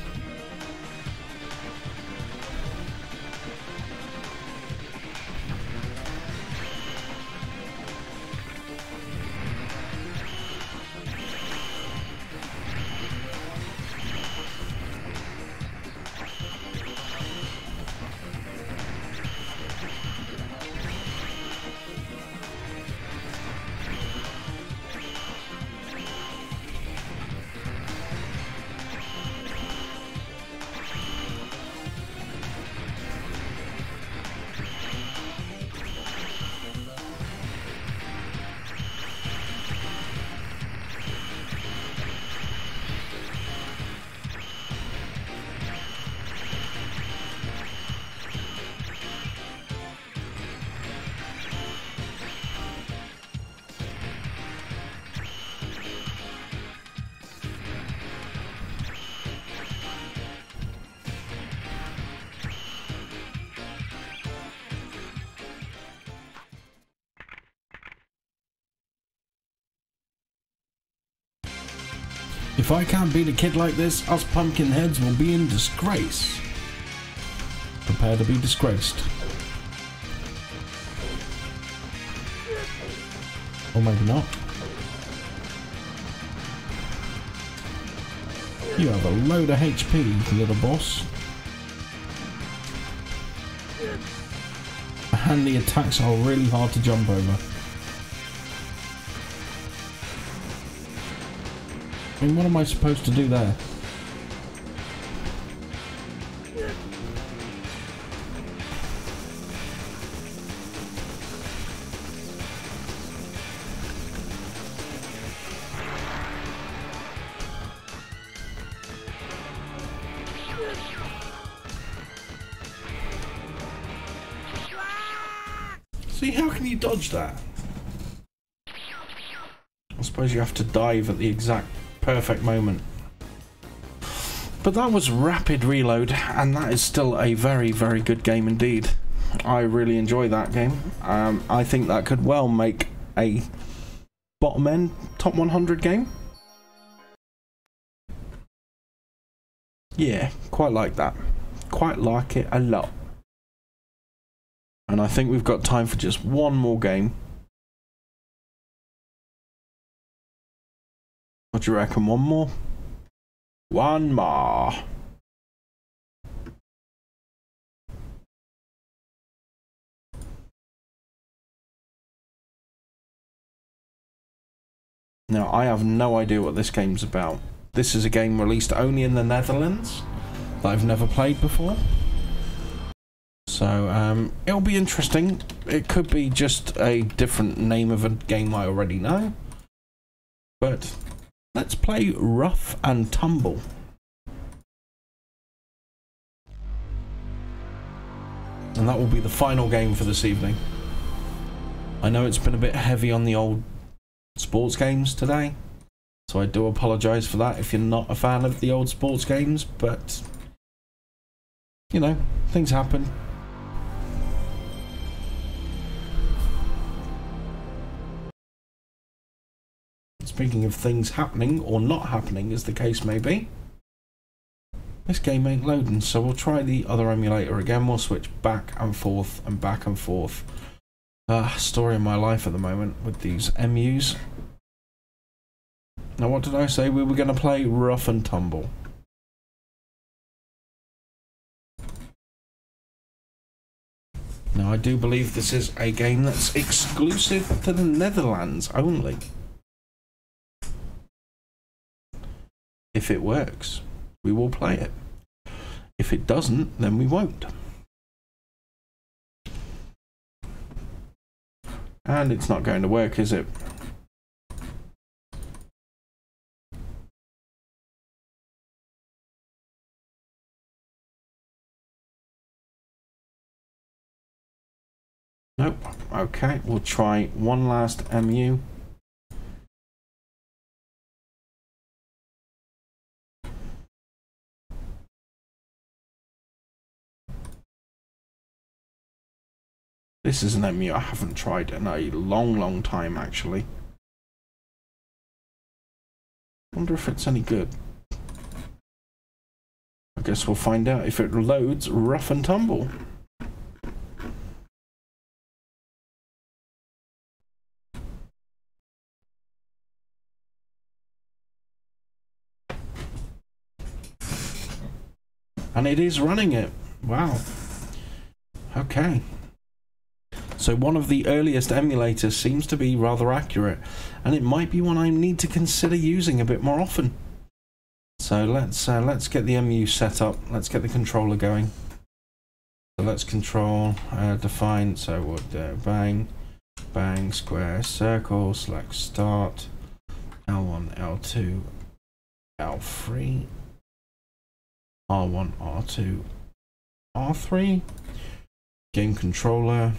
If I can't beat a kid like this, us pumpkin heads will be in disgrace. Prepare to be disgraced. Or maybe not. You have a load of HP, little boss. And the attacks are really hard to jump over. I mean, what am I supposed to do there? See, how can you dodge that? I suppose you have to dive at the exact perfect moment. But that was Rapid Reload, and that is still a very, very good game indeed. I really enjoy that game. Um, I think that could well make a bottom end top 100 game. Yeah, quite like that. Quite like it a lot. And I think we've got time for just one more game. What do you reckon? One more? One more. Now, I have no idea what this game's about. This is a game released only in the Netherlands that I've never played before. So, um, it'll be interesting. It could be just a different name of a game I already know. But let's play Ruff N Tumble. And that will be the final game for this evening. I know it's been a bit heavy on the old sports games today. So I do apologise for that if you're not a fan of the old sports games, but you know, things happen. Speaking of things happening or not happening, as the case may be, this game ain't loading, so we'll try the other emulator again. We'll switch back and forth and back and forth. Uh, story of my life at the moment with these emus. Now, what did I say? We were going to play Ruff N Tumble. Now, I do believe this is a game that's exclusive to the Netherlands only. If it works, we will play it. If it doesn't, then we won't. And it's not going to work, is it? Nope. Okay, we'll try one last emu. This is an emu I haven't tried in a long, long time, actually. wonder if it's any good. I guess we'll find out if it loads Ruff N Tumble. And it is running it. Wow. Okay. So one of the earliest emulators seems to be rather accurate, and it might be one I need to consider using a bit more often. So let's uh, let's get the emu set up. Let's get the controller going. So let's control uh, define. So we'll do bang, bang, square, circle, select start, L1, L2, L3, R1, R2, R3, game controller.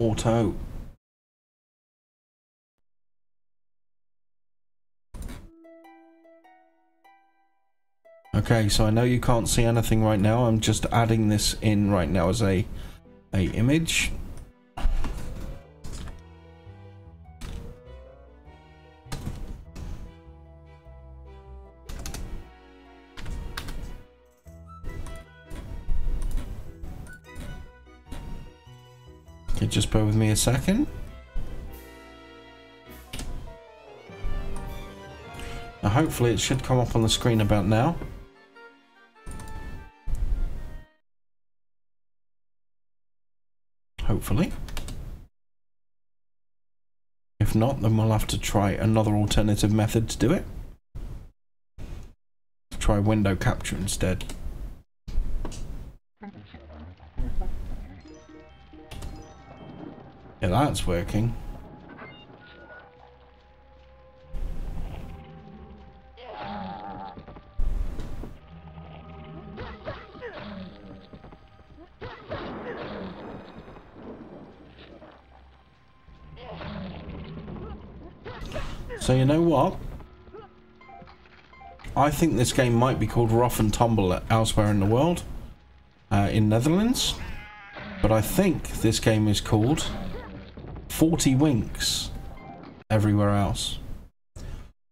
Auto. Okay, so I know you can't see anything right now. I'm just adding this in right now as a a image. Just bear with me a second. Now hopefully it should come up on the screen about now. Hopefully. If not, then we'll have to try another alternative method to do it. Try window capture instead. Yeah, that's working. So you know what? I think this game might be called Ruff N Tumble elsewhere in the world. Uh, in Netherlands. But I think this game is called 40 winks everywhere else.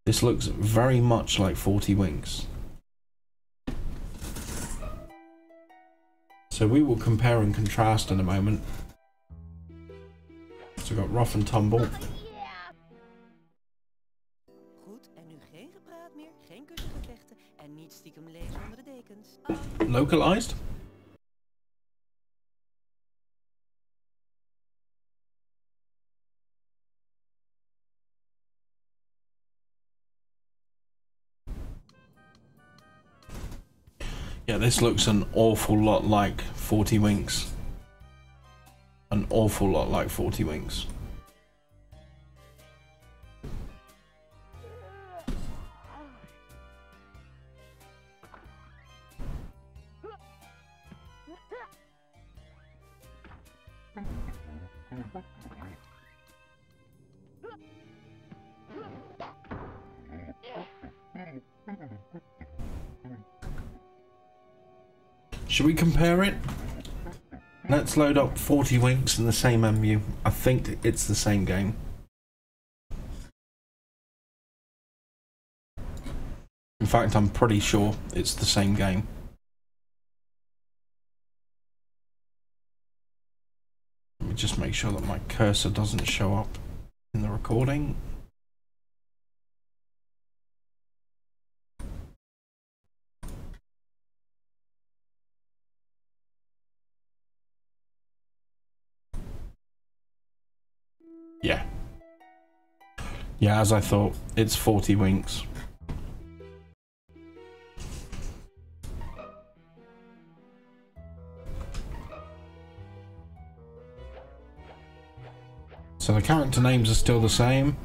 This looks very much like 40 winks. So we will compare and contrast in a moment. So we've got Ruff N Tumble. Goed, this looks an awful lot like 40 Winks. An awful lot like 40 Winks. Should we compare it? Let's load up 40 Winks in the same emu. I think it's the same game. In fact, I'm pretty sure it's the same game. Let me just make sure that my cursor doesn't show up in the recording. Yeah, as I thought, it's 40 winks. So the character names are still the same.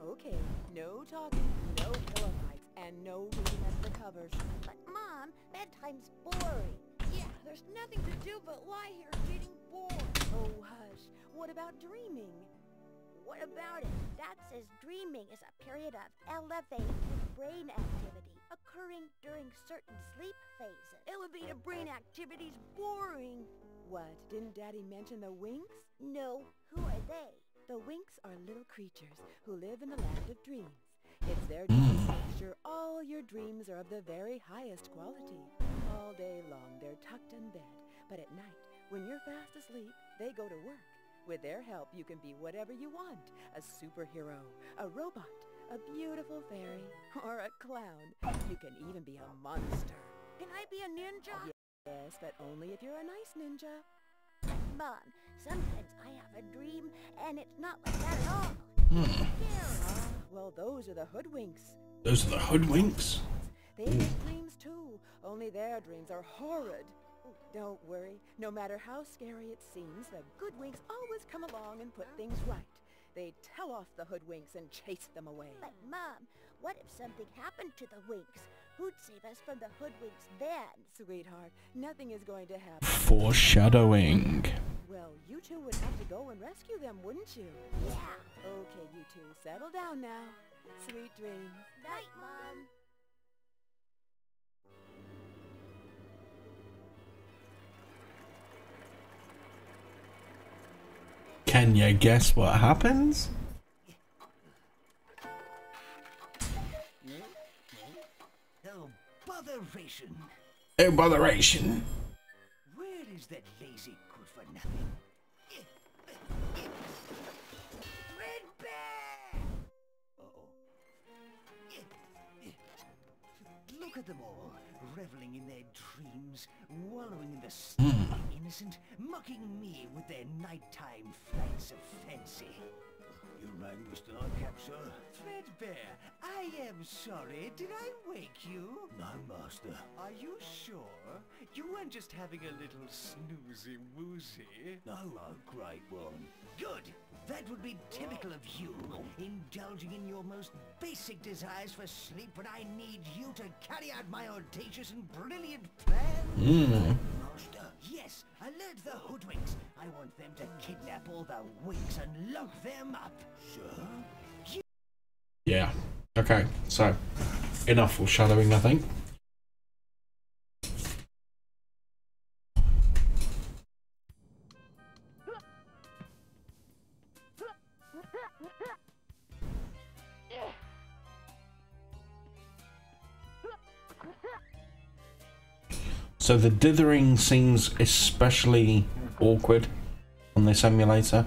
Okay, no talking, no pillow fights, and no reading under the covers. But Mom, bedtime's boring. Yeah, there's nothing to do but lie here getting bored. Oh, hush. What about dreaming? What about it? That says dreaming is a period of elevated brain activity occurring during certain sleep phases. Elevated brain activity's boring. What, didn't Daddy mention the Winks? No, who are they? The Winks are little creatures who live in the land of dreams. It's their job to make sure all your dreams are of the very highest quality. All day long they're tucked in bed, but at night, when you're fast asleep, they go to work. With their help, you can be whatever you want. A superhero, a robot, a beautiful fairy, or a clown. You can even be a monster. Can I be a ninja? Yes, but only if you're a nice ninja. Mom, sometimes I have a dream, and it's not like that at all. Hmm. Ah, well, those are the hoodwinks. Those are the hoodwinks? They make dreams too, only their dreams are horrid. Don't worry, no matter how scary it seems, the good winks always come along and put things right. They tell off the hoodwinks and chase them away. But Mom, what if something happened to the winks? Who'd save us from the hoodwinks then? Sweetheart, nothing is going to happen. Foreshadowing. Well, you two would have to go and rescue them, wouldn't you? Yeah. Okay, you two, settle down now. Sweet dreams. Night, Mom. Can you guess what happens? Oh, botheration. Oh, botheration. Where is that lazy good for nothing? Red Bear! Uh-oh. Look at them all, reveling in their dreams, wallowing in the state of hmm. innocent, mocking me with their nighttime flights of fancy. You rang, Mr. Nightcap, sir? Threadbare, I am sorry. Did I wake you? No, master. Are you sure? You weren't just having a little snoozy-woozy? No, a great one. Good. That would be typical of you, indulging in your most basic desires for sleep when I need you to carry out my audacious and brilliant plan. Mm. Master, yes, alert the hoodwinks. I want them to kidnap all the winks and lock them up. Sir? Yeah. Okay, so enough foreshadowing, I think. So the dithering seems especially awkward on this emulator.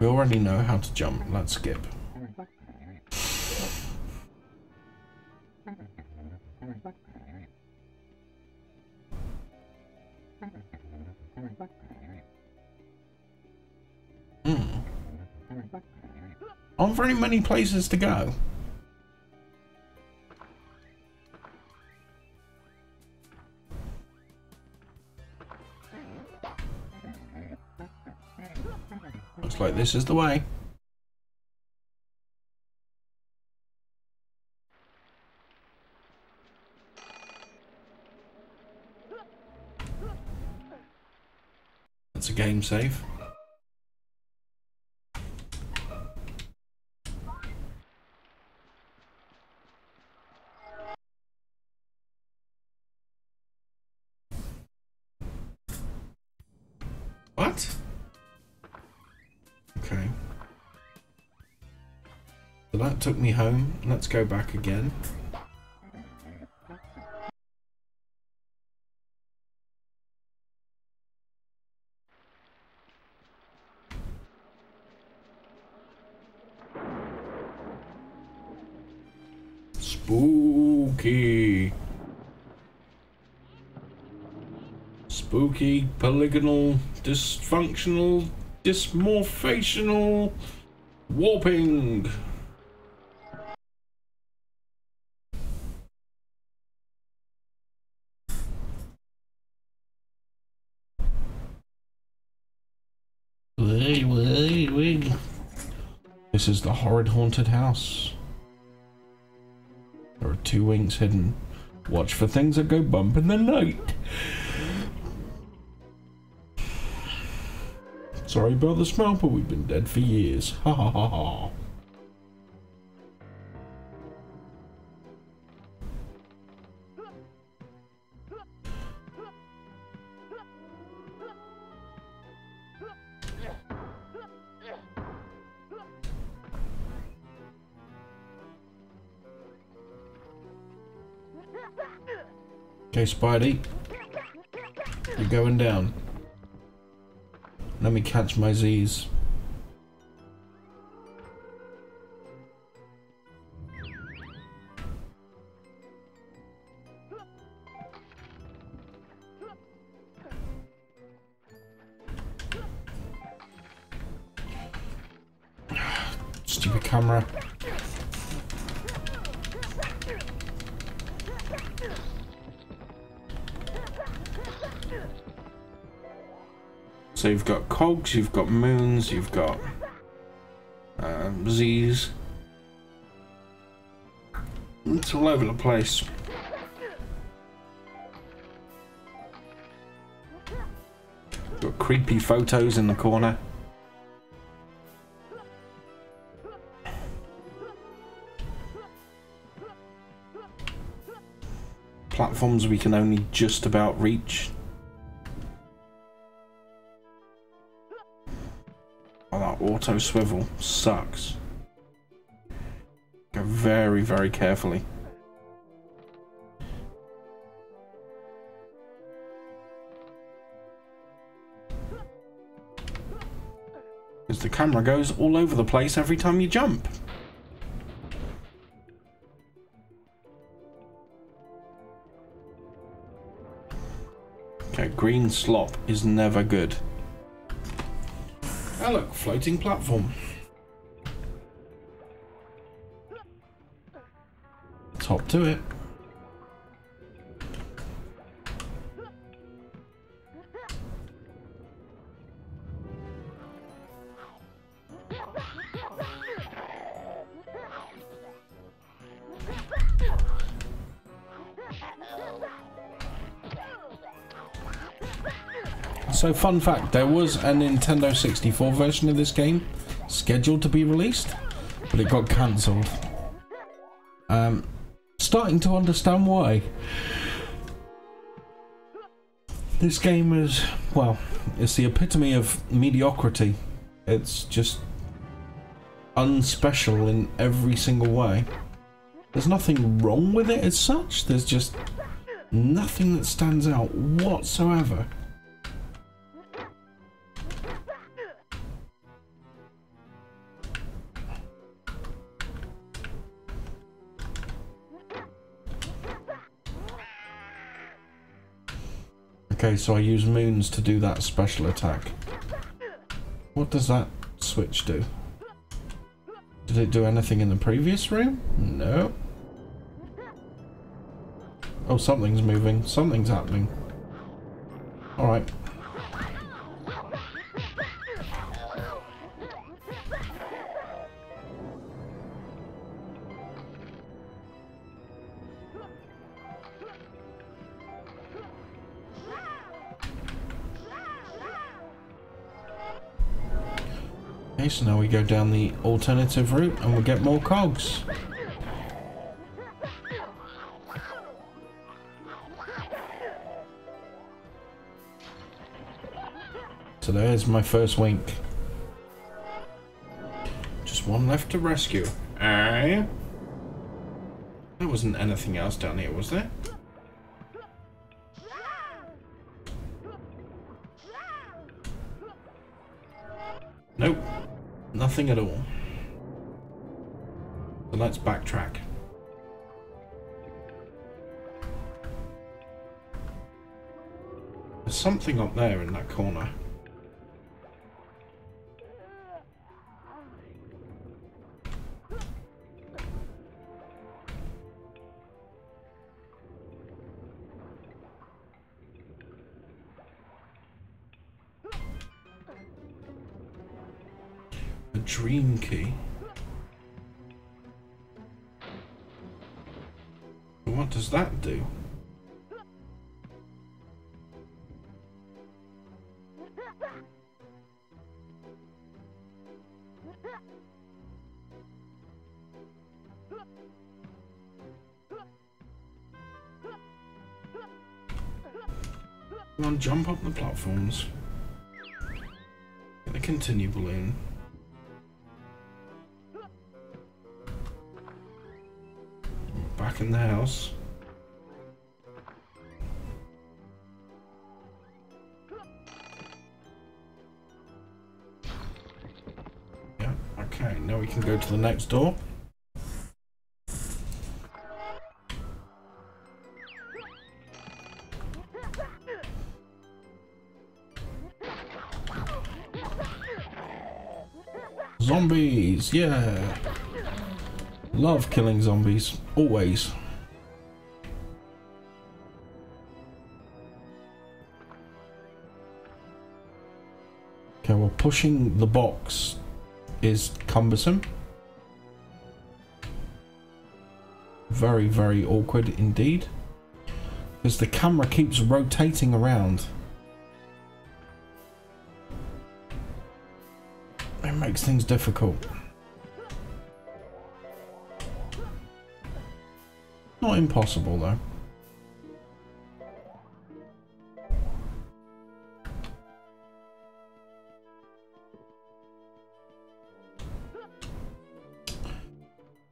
We already know how to jump, let's skip. Very many places to go. Looks like this is the way. That's a game save. Home. Let's go back again. Spooky. Spooky, polygonal, dysfunctional, dysmorphational warping. This is the horrid haunted house. There are two winks hidden. Watch for things that go bump in the night. Sorry about the smell, but we've been dead for years. Ha ha ha ha. Okay, Spidey. You're going down. Let me catch my Z's. You've got moons, you've got um, Z's. It's all over the place. Got creepy photos in the corner. Platforms we can only just about reach. Auto swivel sucks. Go very, very carefully. Because the camera goes all over the place every time you jump. Okay, green slop is never good. Oh look, floating platform. Top to it. So fun fact, there was a Nintendo 64 version of this game scheduled to be released, but it got cancelled. Um, starting to understand why. This game is, well, it's the epitome of mediocrity. It's just unspecial in every single way. There's nothing wrong with it as such, there's just Nothing that stands out whatsoever. Okay, so I use moons to do that special attack. What does that switch do? Did it do anything in the previous room? No. Oh, something's moving. Something's happening. Alright. Okay, so now we go down the alternative route and we get more cogs. So there's my first wink. Just one left to rescue. Eh? There wasn't anything else down here, was there? Nope. Nothing at all. So let's backtrack. There's something up there in that corner. Dream key. What does that do? Come on, jump up the platforms. Get the continue balloon. Back in the house. Yeah, okay, now we can go to the next door. Zombies, yeah. Love killing zombies, always. Okay, well pushing the box is cumbersome. Very, very awkward indeed. Because the camera keeps rotating around. It makes things difficult. Not impossible though.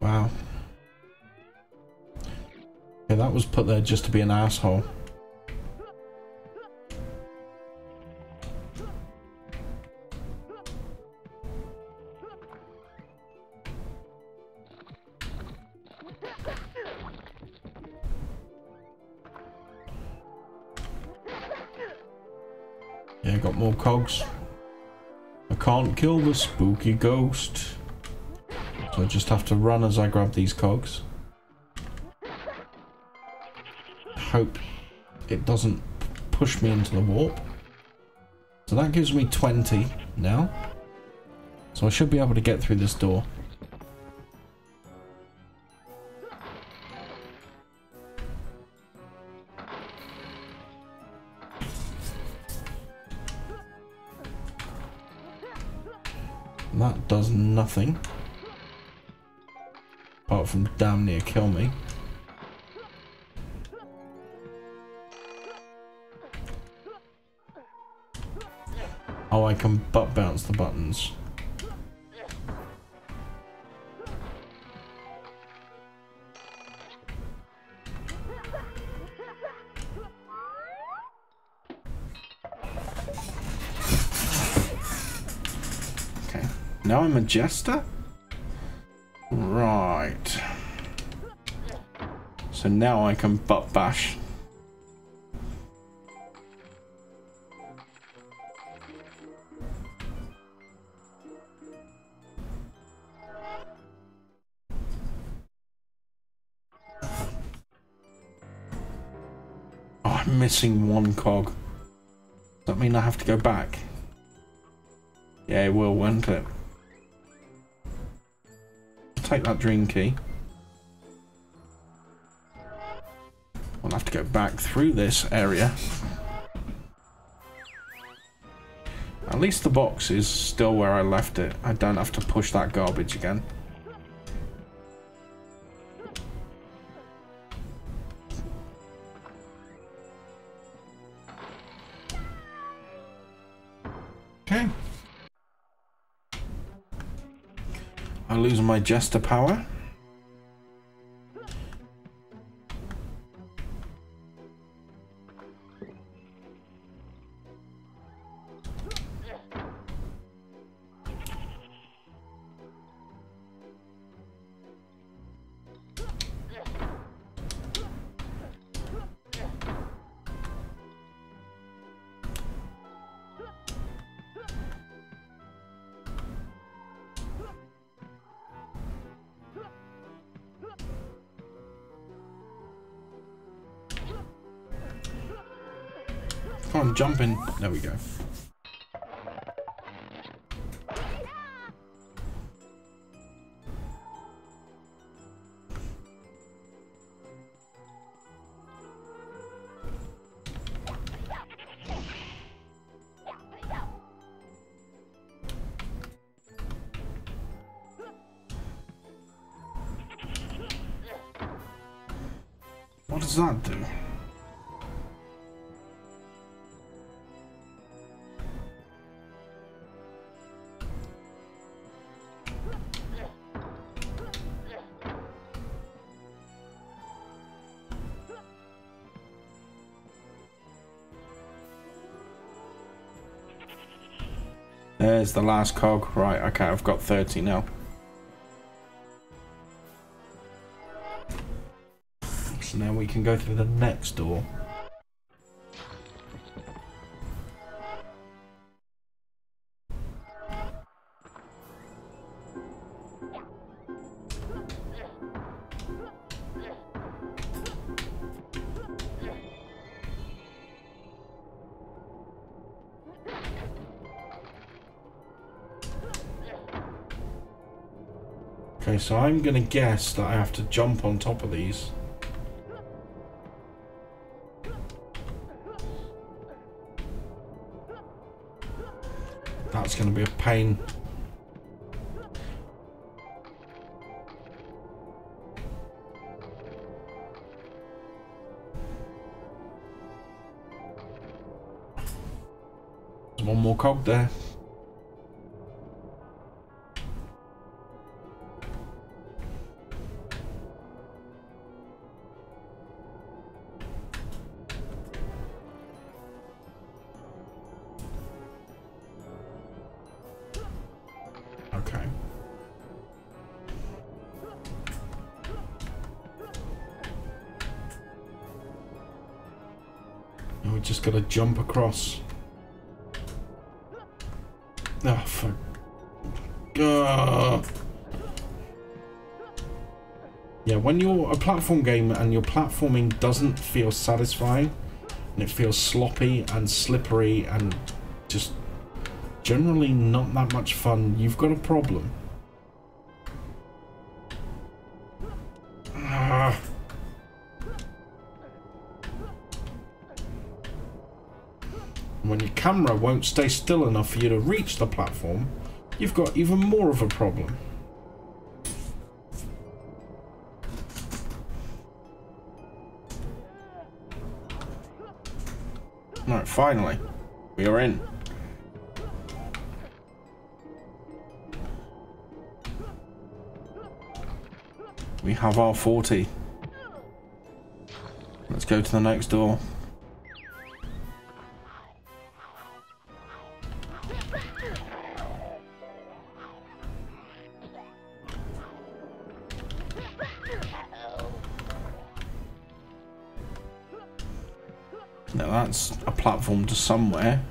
Wow. Yeah, that was put there just to be an asshole. Kill the spooky ghost. So I just have to run as I grab these cogs. Hope it doesn't push me into the warp. So that gives me 20 now. So I should be able to get through this door. damn near kill me. Oh, I can butt bounce the buttons. Okay, now I'm a jester? Right. So now I can butt bash. Oh, I'm missing one cog. Does that mean I have to go back? Yeah, it will, won't it? Take that dream key. I'll have to go back through this area. At least the box is still where I left it. I don't have to push that garbage again. Okay. I lose my jester power. There we go. There's the last cog. Right, okay, I've got 30 now. So now we can go through the next door. So I'm gonna guess that I have to jump on top of these. That's gonna be a pain. One more cog there. Across. Oh, ah, fuck. Ugh. Yeah, when you're a platform game and your platforming doesn't feel satisfying, and it feels sloppy and slippery and just generally not that much fun, you've got a problem. Camera won't stay still enough for you to reach the platform, you've got even more of a problem. Right, finally, we are in. We have our 40. Let's go to the next door. Now that's a platform to somewhere.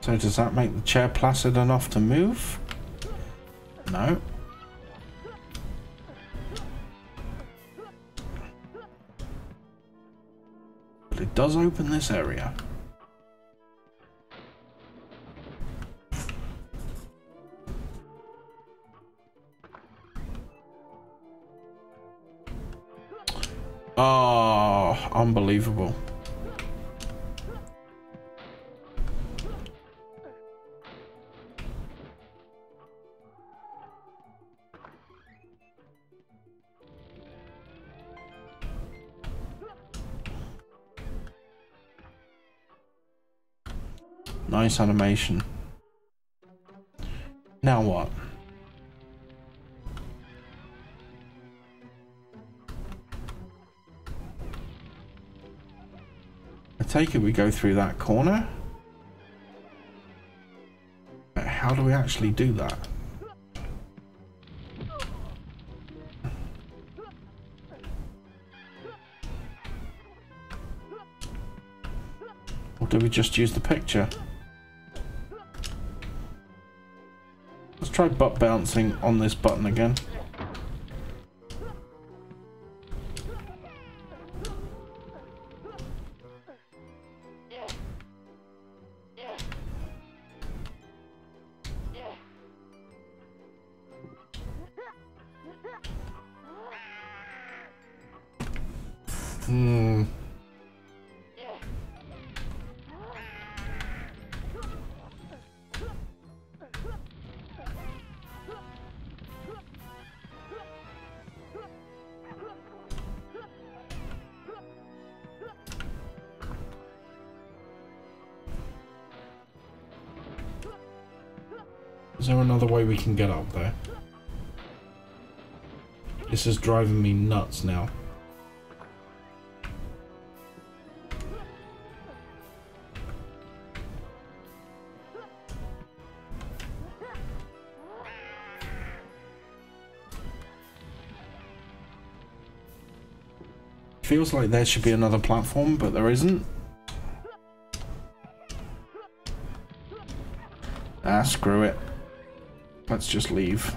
So does that make the chair placid enough to move? No. But it does open this area. Unbelievable. Nice animation. Now what? Take it we go through that corner. But how do we actually do that? Or do we just use the picture? Let's try butt bouncing on this button again. Can get up there? This is driving me nuts now. Feels like there should be another platform, but there isn't. Ah, screw it. Let's just leave.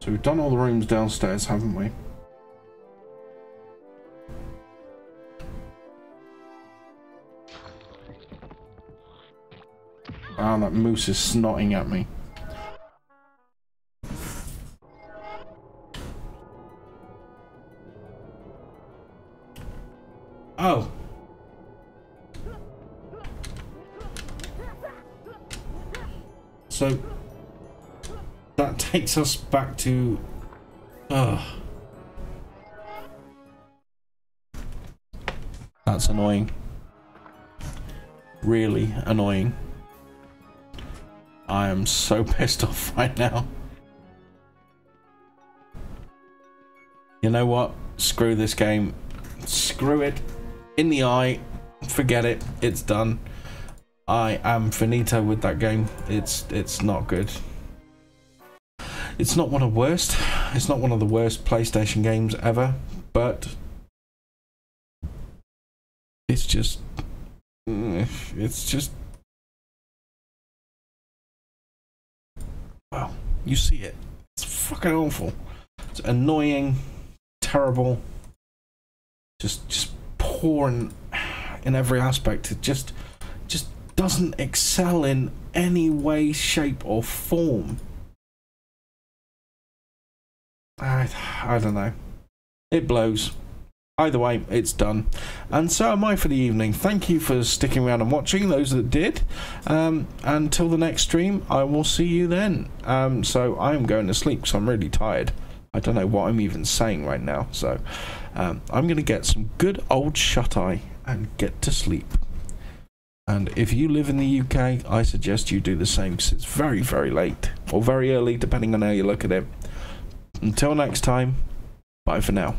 So we've done all the rooms downstairs, haven't we? Ah, that moose is snotting at me. Oh. So that takes us back to Ugh. That's annoying. Really annoying. I am so pissed off right now. You know what? Screw this game. Screw it. In the eye. Forget it. It's done. I am finito with that game. It's it's not good. It's not one of the worst. It's not one of the worst PlayStation games ever, but it's just it's just you see it. It's fucking awful. It's annoying, terrible, just just poor in, in every aspect. It just just doesn't excel in any way, shape, or form. I, I don't know. It blows. Either way, it's done. And so am I for the evening. Thank you for sticking around and watching, those that did. Um, until the next stream, I will see you then. Um, so I am going to sleep because I'm really tired. I don't know what I'm even saying right now. So um, I'm going to get some good old shut eye and get to sleep. And if you live in the UK, I suggest you do the same because it's very, very late or very early, depending on how you look at it. Until next time, bye for now.